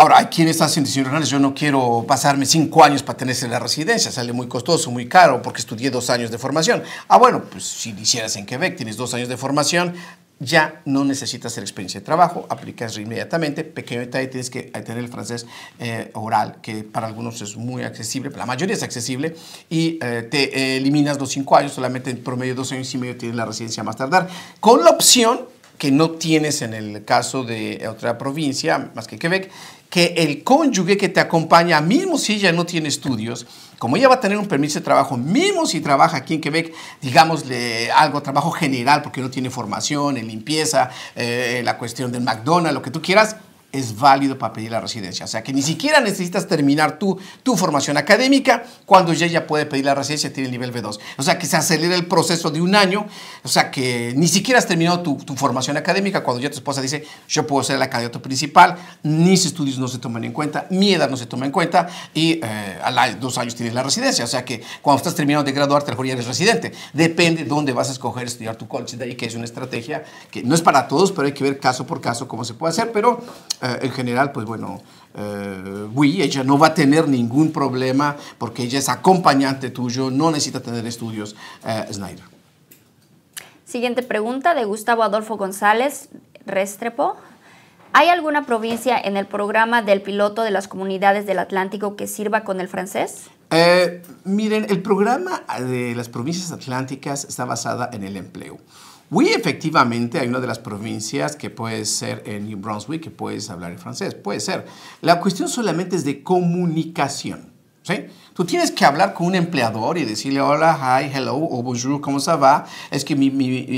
Ahora, hay quienes hacen decisiones, yo no quiero pasarme cinco años para tenerse la residencia, sale muy costoso, muy caro, porque estudié dos años de formación. Ah, bueno, pues si lo hicieras en Quebec, tienes dos años de formación, ya no necesitas hacer experiencia de trabajo, aplicas inmediatamente. Pequeño detalle, tienes que tener el francés eh, oral, que para algunos es muy accesible, la mayoría es accesible, y eh, te eliminas los cinco años, solamente en promedio dos años y medio tienes la residencia más tardar, con la opción que no tienes en el caso de otra provincia, más que Quebec, que el cónyuge que te acompaña, mismo si ella no tiene estudios, como ella va a tener un permiso de trabajo, mismo si trabaja aquí en Quebec, digámosle algo, trabajo general, porque no tiene formación en limpieza, eh, la cuestión del McDonald's, lo que tú quieras, es válido para pedir la residencia. O sea que ni siquiera necesitas terminar tu, tu formación académica cuando ya ella puede pedir la residencia, tiene el nivel B2. O sea que se acelera el proceso de un año. O sea que ni siquiera has terminado tu, formación académica cuando ya tu esposa dice, yo puedo ser el candidato principal, mis estudios no se toman en cuenta, mi edad no se toma en cuenta y eh, a los dos años tienes la residencia. O sea que cuando estás terminando de graduarte, mejor ya eres residente. Depende de dónde vas a escoger estudiar tu college. De ahí que es una estrategia que no es para todos, pero hay que ver caso por caso cómo se puede hacer. Pero en general, pues bueno, eh, ella no va a tener ningún problema porque ella es acompañante tuyo, no necesita tener estudios, eh, Snyder. Siguiente pregunta de Gustavo Adolfo González Restrepo. ¿Hay alguna provincia en el programa del piloto de las comunidades del Atlántico que sirva con el francés? Eh, miren, el programa de las provincias atlánticas está basada en el empleo. Oui, efectivamente, hay una de las provincias que puede ser en New Brunswick que puedes hablar en francés, puede ser. La cuestión solamente es de comunicación. ¿sí? Tú tienes que hablar con un empleador y decirle hola, hi, hello o bonjour, ¿cómo se va? Es que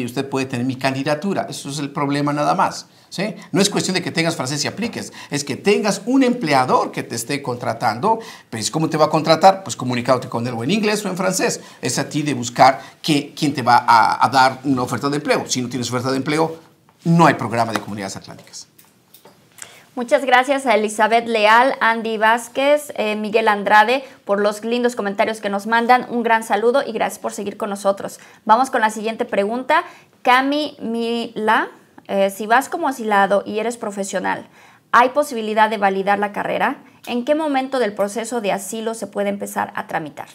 usted puede tener mi candidatura. Eso es el problema nada más. No es cuestión de que tengas francés y apliques, es que tengas un empleador que te esté contratando. Pues, ¿cómo te va a contratar? Pues comunicándote con él o en inglés o en francés. Es a ti de buscar que, quién te va a, dar una oferta de empleo. Si no tienes oferta de empleo, no hay programa de comunidades atlánticas. Muchas gracias a Elizabeth Leal, Andy Vázquez, eh, Miguel Andrade por los lindos comentarios que nos mandan. Un gran saludo y gracias por seguir con nosotros. Vamos con la siguiente pregunta. Cami Mila eh, si vas como asilado y eres profesional, ¿hay posibilidad de validar la carrera? ¿En qué momento del proceso de asilo se puede empezar a tramitar?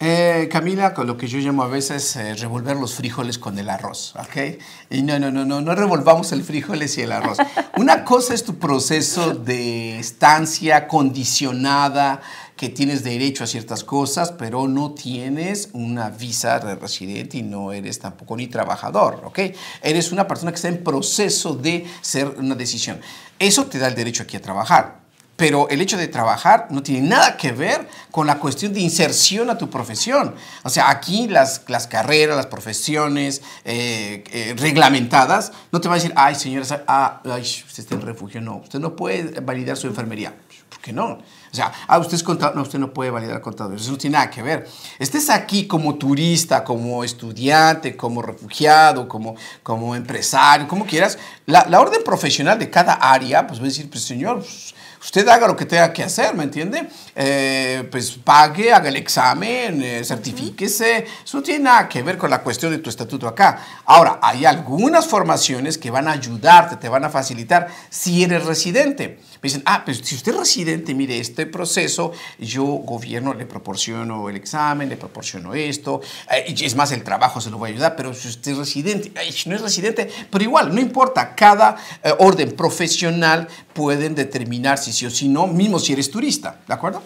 Eh, Camila, con lo que yo llamo a veces eh, revolver los frijoles con el arroz, ¿ok? Y no, no, no, no, no revolvamos el frijoles y el arroz. Una cosa es tu proceso de estancia condicionada, que tienes derecho a ciertas cosas, pero no tienes una visa de residente y no eres tampoco ni trabajador, ¿ok? Eres una persona que está en proceso de ser una decisión. Eso te da el derecho aquí a trabajar. Pero el hecho de trabajar no tiene nada que ver con la cuestión de inserción a tu profesión. O sea, aquí las, las carreras, las profesiones eh, eh, reglamentadas, no te van a decir, ay, señora, ah, ay, usted está en refugio. No, usted no puede validar su enfermería. ¿Por qué no? O sea, ah, usted es contador, no, usted no puede validar contador, eso no tiene nada que ver. Estés aquí como turista, como estudiante, como refugiado, como, como empresario, como quieras, la, la orden profesional de cada área, pues va a decir, pues señor, pues, usted haga lo que tenga que hacer, ¿me entiende? Eh, pues pague, haga el examen, eh, certifíquese. Eso no tiene nada que ver con la cuestión de tu estatuto acá. Ahora, hay algunas formaciones que van a ayudarte, te van a facilitar si eres residente. Me dicen, ah, pues si usted es residente, mire, este proceso, yo, gobierno, le proporciono el examen, le proporciono esto, eh, es más, el trabajo se lo voy a ayudar, pero si usted es residente, si no es residente, pero igual, no importa, cada orden profesional pueden determinar si sí o si no, mismo si eres turista, ¿de acuerdo?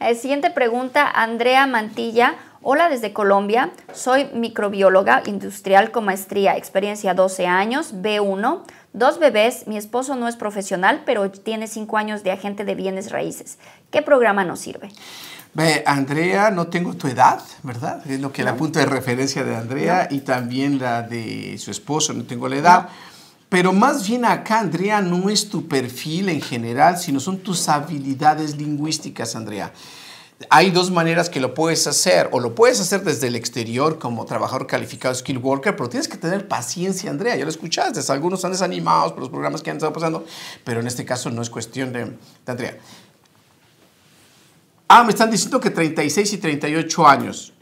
Eh, siguiente pregunta, Andrea Mantilla. Hola desde Colombia, soy microbióloga industrial con maestría, experiencia 12 años, B1, dos bebés, mi esposo no es profesional, pero tiene 5 años de agente de bienes raíces. ¿Qué programa nos sirve? Ve, Andrea, no tengo tu edad, ¿verdad? Es lo que la punto de referencia de Andrea y también la de su esposo, no tengo la edad. Pero más bien acá, Andrea, no es tu perfil en general, sino son tus habilidades lingüísticas, Andrea. Hay dos maneras que lo puedes hacer, o lo puedes hacer desde el exterior como trabajador calificado, skill worker, pero tienes que tener paciencia, Andrea, ya lo escuchaste, algunos están desanimados por los programas que han estado pasando, pero en este caso no es cuestión de, de Andrea. Ah, me están diciendo que 36 y 38 años.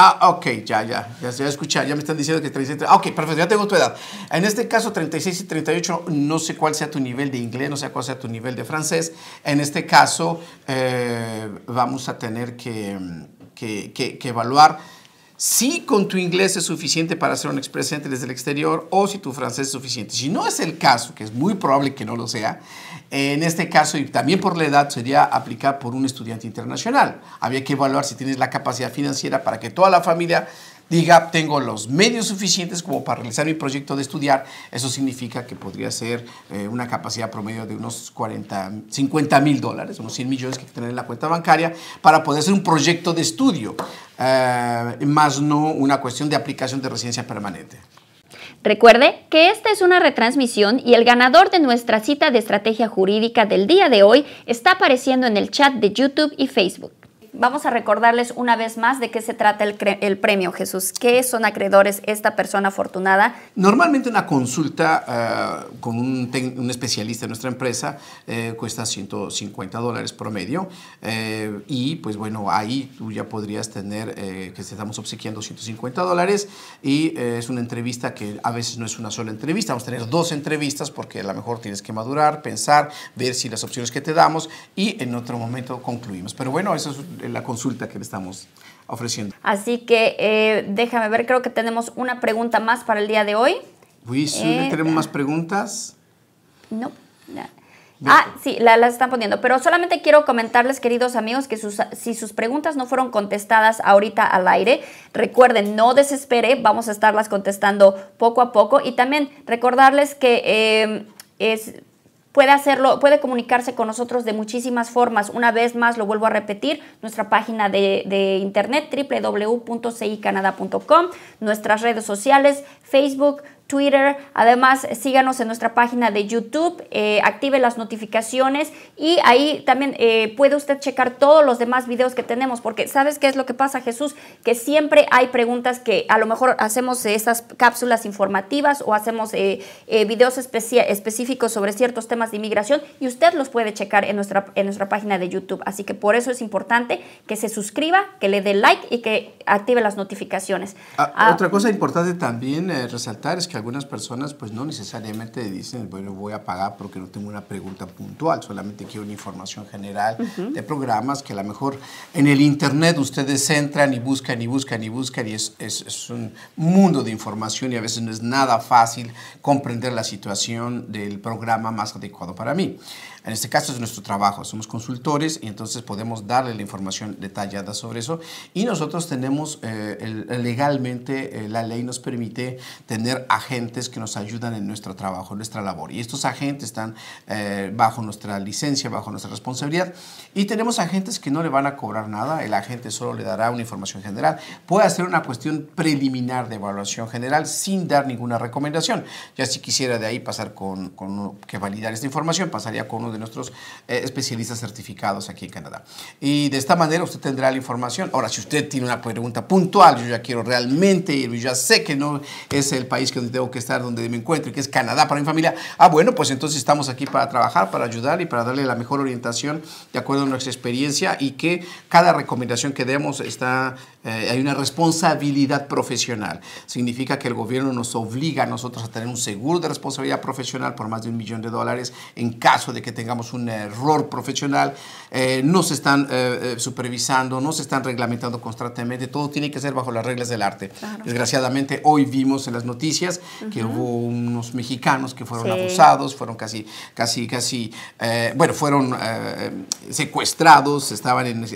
Ah, ok, ya, ya, ya, ya escuché, ya me están diciendo que 36, ah, ok, perfecto, ya tengo tu edad. En este caso, 36 y 38, no sé cuál sea tu nivel de inglés, no sé cuál sea tu nivel de francés. En este caso, eh, vamos a tener que, que, que, evaluar si con tu inglés es suficiente para hacer un express desde el exterior o si tu francés es suficiente. Si no es el caso, que es muy probable que no lo sea, en este caso, y también por la edad, sería aplicar por un estudiante internacional. Había que evaluar si tienes la capacidad financiera para que toda la familia diga, tengo los medios suficientes como para realizar mi proyecto de estudiar. Eso significa que podría ser eh, una capacidad promedio de unos 40, 50 mil dólares, unos 100 millones que hay que tener en la cuenta bancaria para poder hacer un proyecto de estudio, eh, más no una cuestión de aplicación de residencia permanente. Recuerde que esta es una retransmisión y el ganador de nuestra cita de estrategia jurídica del día de hoy está apareciendo en el chat de YouTube y Facebook. Vamos a recordarles una vez más de qué se trata el, premio, Jesús. ¿Qué son acreedores esta persona afortunada? Normalmente una consulta eh, con un, especialista de nuestra empresa eh, cuesta 150 dólares promedio eh, y pues bueno, ahí tú ya podrías tener que te estamos obsequiando 150 dólares y es una entrevista que a veces no es una sola entrevista, vamos a tener dos entrevistas porque a lo mejor tienes que madurar, pensar, ver si las opciones que te damos y en otro momento concluimos. Pero bueno, eso es la consulta que le estamos ofreciendo. Así que eh, déjame ver, creo que tenemos una pregunta más para el día de hoy. Oui, eh, ¿tenemos más preguntas? No. Ah, sí, las están poniendo, pero solamente quiero comentarles, queridos amigos, que si sus preguntas no fueron contestadas ahorita al aire, recuerden, no desespere, vamos a estarlas contestando poco a poco y también recordarles que eh, es Puede hacerlo, puede comunicarse con nosotros de muchísimas formas. Una vez más, lo vuelvo a repetir, nuestra página de, internet www.cicanada.com, nuestras redes sociales, Facebook, Twitter. Además, síganos en nuestra página de YouTube, eh, active las notificaciones y ahí también eh, puede usted checar todos los demás videos que tenemos, porque ¿sabes qué es lo que pasa, Jesús? Que siempre hay preguntas que a lo mejor hacemos estas cápsulas informativas o hacemos eh, videos específicos sobre ciertos temas de inmigración y usted los puede checar en nuestra, en nuestra página de YouTube. Así que por eso es importante que se suscriba, que le dé like y que active las notificaciones. Ah, ah, otra cosa importante también resaltar es que algunas personas pues no necesariamente dicen, bueno, voy a pagar porque no tengo una pregunta puntual, solamente quiero una información general de programas que a lo mejor en el Internet ustedes entran y buscan y buscan y buscan y es, es, es un mundo de información y a veces no es nada fácil comprender la situación del programa más adecuado para mí. En este caso es nuestro trabajo, somos consultores y entonces podemos darle la información detallada sobre eso. Y nosotros tenemos eh, legalmente, eh, la ley nos permite tener agentes que nos ayudan en nuestro trabajo, en nuestra labor. Y estos agentes están eh, bajo nuestra licencia, bajo nuestra responsabilidad. Y tenemos agentes que no le van a cobrar nada, el agente solo le dará una información general, puede hacer una cuestión preliminar de evaluación general sin dar ninguna recomendación, ya si quisiera de ahí pasar con, con que validar esta información, pasaría con de nuestros eh, especialistas certificados aquí en Canadá. Y de esta manera usted tendrá la información. Ahora, si usted tiene una pregunta puntual, yo ya quiero realmente ir, yo ya sé que no es el país donde tengo que estar, donde me encuentro, y que es Canadá para mi familia, ah, bueno, pues entonces estamos aquí para trabajar, para ayudar y para darle la mejor orientación de acuerdo a nuestra experiencia y que cada recomendación que demos está, eh, hay una responsabilidad profesional. Significa que el gobierno nos obliga a nosotros a tener un seguro de responsabilidad profesional por más de un millón de dólares en caso de que tengamos un error profesional, eh, no se están eh, eh, supervisando, no se están reglamentando constantemente, todo tiene que ser bajo las reglas del arte. Desgraciadamente, hoy vimos en las noticias que hubo unos mexicanos que fueron abusados, fueron casi, casi, casi, bueno, fueron secuestrados, estaban en,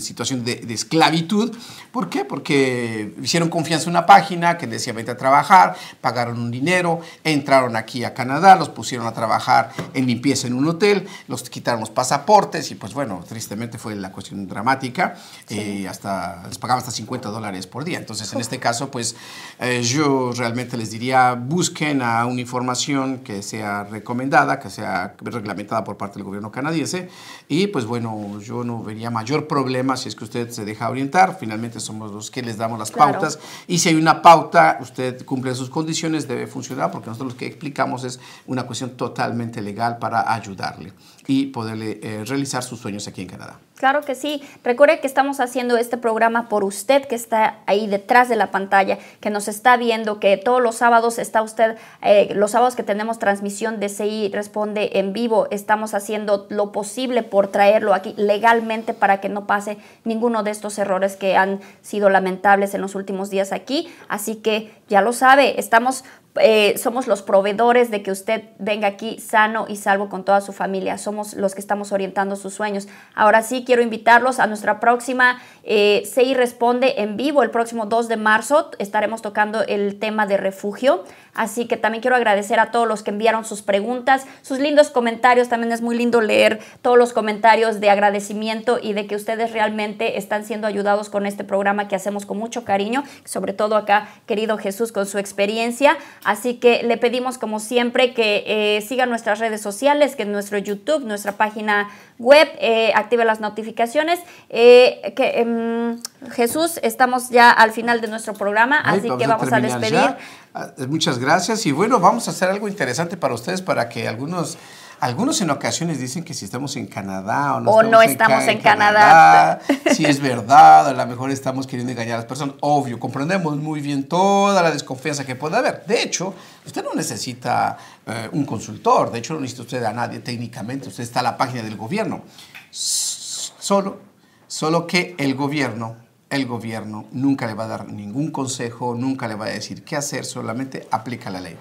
situación de, de, esclavitud. ¿Por qué? Porque hicieron confianza en una página que decía vete a trabajar, pagaron un dinero, entraron aquí a Canadá, los pusieron a trabajar en limpieza en un hotel los quitaron los pasaportes y pues bueno, tristemente fue la cuestión dramática, y hasta les pagaban hasta 50 dólares por día. Entonces, en este caso, pues eh, yo realmente les diría, busquen a una información que sea recomendada, que sea reglamentada por parte del gobierno canadiense y pues bueno, yo no vería mayor problema si es que usted se deja orientar, finalmente somos los que les damos las pautas y si hay una pauta, usted cumple sus condiciones, debe funcionar porque nosotros lo que explicamos es una cuestión totalmente legal para ayudar. Y poderle eh, realizar sus sueños aquí en Canadá. Claro que sí. Recuerde que estamos haciendo este programa por usted que está ahí detrás de la pantalla, que nos está viendo, que todos los sábados está usted, eh, los sábados que tenemos transmisión de CI Responde en vivo, estamos haciendo lo posible por traerlo aquí legalmente para que no pase ninguno de estos errores que han sido lamentables en los últimos días aquí. Así que ya lo sabe, estamos eh, somos los proveedores de que usted venga aquí sano y salvo con toda su familia. Somos los que estamos orientando sus sueños. Ahora sí, quiero invitarlos a nuestra próxima eh, CI Responde en vivo. El próximo 2 de marzo estaremos tocando el tema de refugio. Así que también quiero agradecer a todos los que enviaron sus preguntas, sus lindos comentarios. También es muy lindo leer todos los comentarios de agradecimiento y de que ustedes realmente están siendo ayudados con este programa que hacemos con mucho cariño, sobre todo acá, querido Jesús, con su experiencia. Así que le pedimos, como siempre, que eh, sigan nuestras redes sociales, que nuestro YouTube, nuestra página web, eh, active las notificaciones. Eh, que, em, Jesús, estamos ya al final de nuestro programa, así que vamos a, despedir. Ah, muchas gracias y bueno, vamos a hacer algo interesante para ustedes para que algunos algunos en ocasiones dicen que si estamos en Canadá o no, o estamos, no en estamos en, Canadá, si es [LAUGHS] verdad, a lo mejor estamos queriendo engañar a las personas. Obvio, comprendemos muy bien toda la desconfianza que puede haber. De hecho, usted no necesita eh, un consultor, de hecho no necesita usted a nadie técnicamente, usted está en la página del gobierno. Solo, solo que el gobierno el gobierno nunca le va a dar ningún consejo, nunca le va a decir qué hacer, solamente aplica la ley.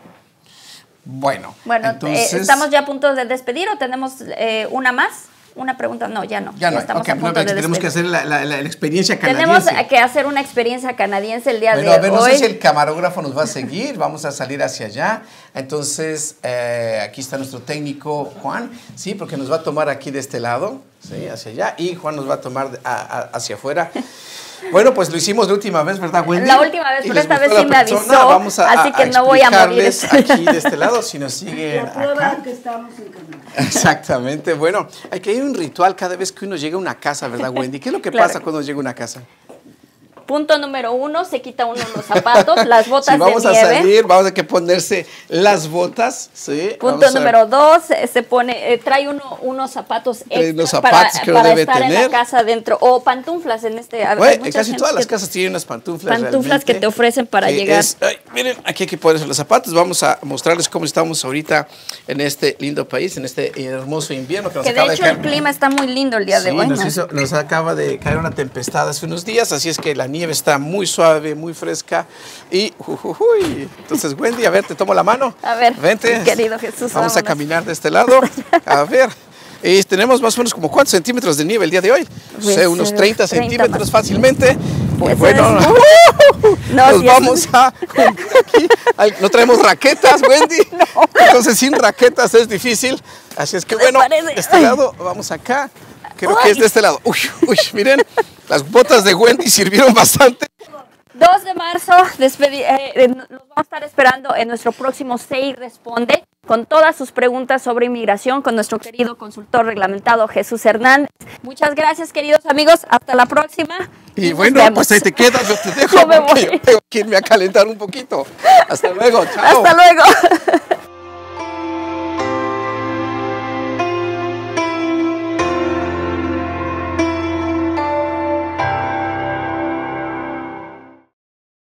Bueno, bueno eh, ¿estamos ya a punto de despedir o tenemos eh, una más? Una pregunta, no, ya no. Ya no, estamos a punto de tenemos que hacer la, la, experiencia canadiense. Tenemos que hacer una experiencia canadiense el día de hoy. A ver, no sé si el camarógrafo nos va a seguir, vamos a salir hacia allá. Entonces, eh, aquí está nuestro técnico Juan, sí, porque nos va a tomar aquí de este lado, sí, hacia allá, y Juan nos va a tomar hacia afuera. Bueno, pues lo hicimos la última vez, ¿verdad, Wendy? La última vez, pero esta vez sí me avisó, Vamos a, así que no voy a morir. aquí de este lado, si nos siguen acá. que estamos en. Exactamente. Bueno, hay que ir un ritual cada vez que uno llega a una casa, ¿verdad, [LAUGHS] Wendy? ¿Qué es lo que pasa cuando llega a una casa? Punto número uno, se quita uno los zapatos, [LAUGHS] las botas si vamos de nieve. a salir, vamos a que ponerse las botas, ¿sí? Punto número dos, se pone, eh, trae uno unos zapatos extra zapatos para, para estar en la casa dentro, o pantuflas en este. Casi todas las casas tienen unas pantuflas Pantuflas que te ofrecen para llegar. miren, aquí hay que ponerse los zapatos, vamos a mostrarles cómo estamos ahorita en este lindo país, en este hermoso invierno que nos que de hecho el clima está muy lindo el día de hoy. Nos, nos acaba de caer una tempestad hace unos días, así es que la nieve está muy suave, muy fresca. Y, entonces, Wendy, a ver, te tomo la mano. A ver, Vente. querido Jesús. Vamos a caminar de este lado. A ver. Y tenemos más o menos como cuántos centímetros de nieve el día de hoy. Pues, unos 30, centímetros fácilmente. Pues bueno, [LAUGHS] nos vamos a aquí. No traemos raquetas, Wendy. [LAUGHS] Entonces sin raquetas es difícil. Así es que bueno, de este lado, vamos acá. Creo que es de este lado. Uy, uy, miren, las botas de Wendy sirvieron bastante. 2 de marzo, eh, eh, nos vamos a estar esperando en nuestro próximo SEI Responde con todas sus preguntas sobre inmigración con nuestro querido consultor reglamentado Jesús Hernández. Muchas gracias, queridos amigos. Hasta la próxima. Y, bueno, pues ahí te quedas, yo te [LAUGHS] dejo porque yo tengo que irme a calentar un poquito. Hasta luego, chao. Hasta luego.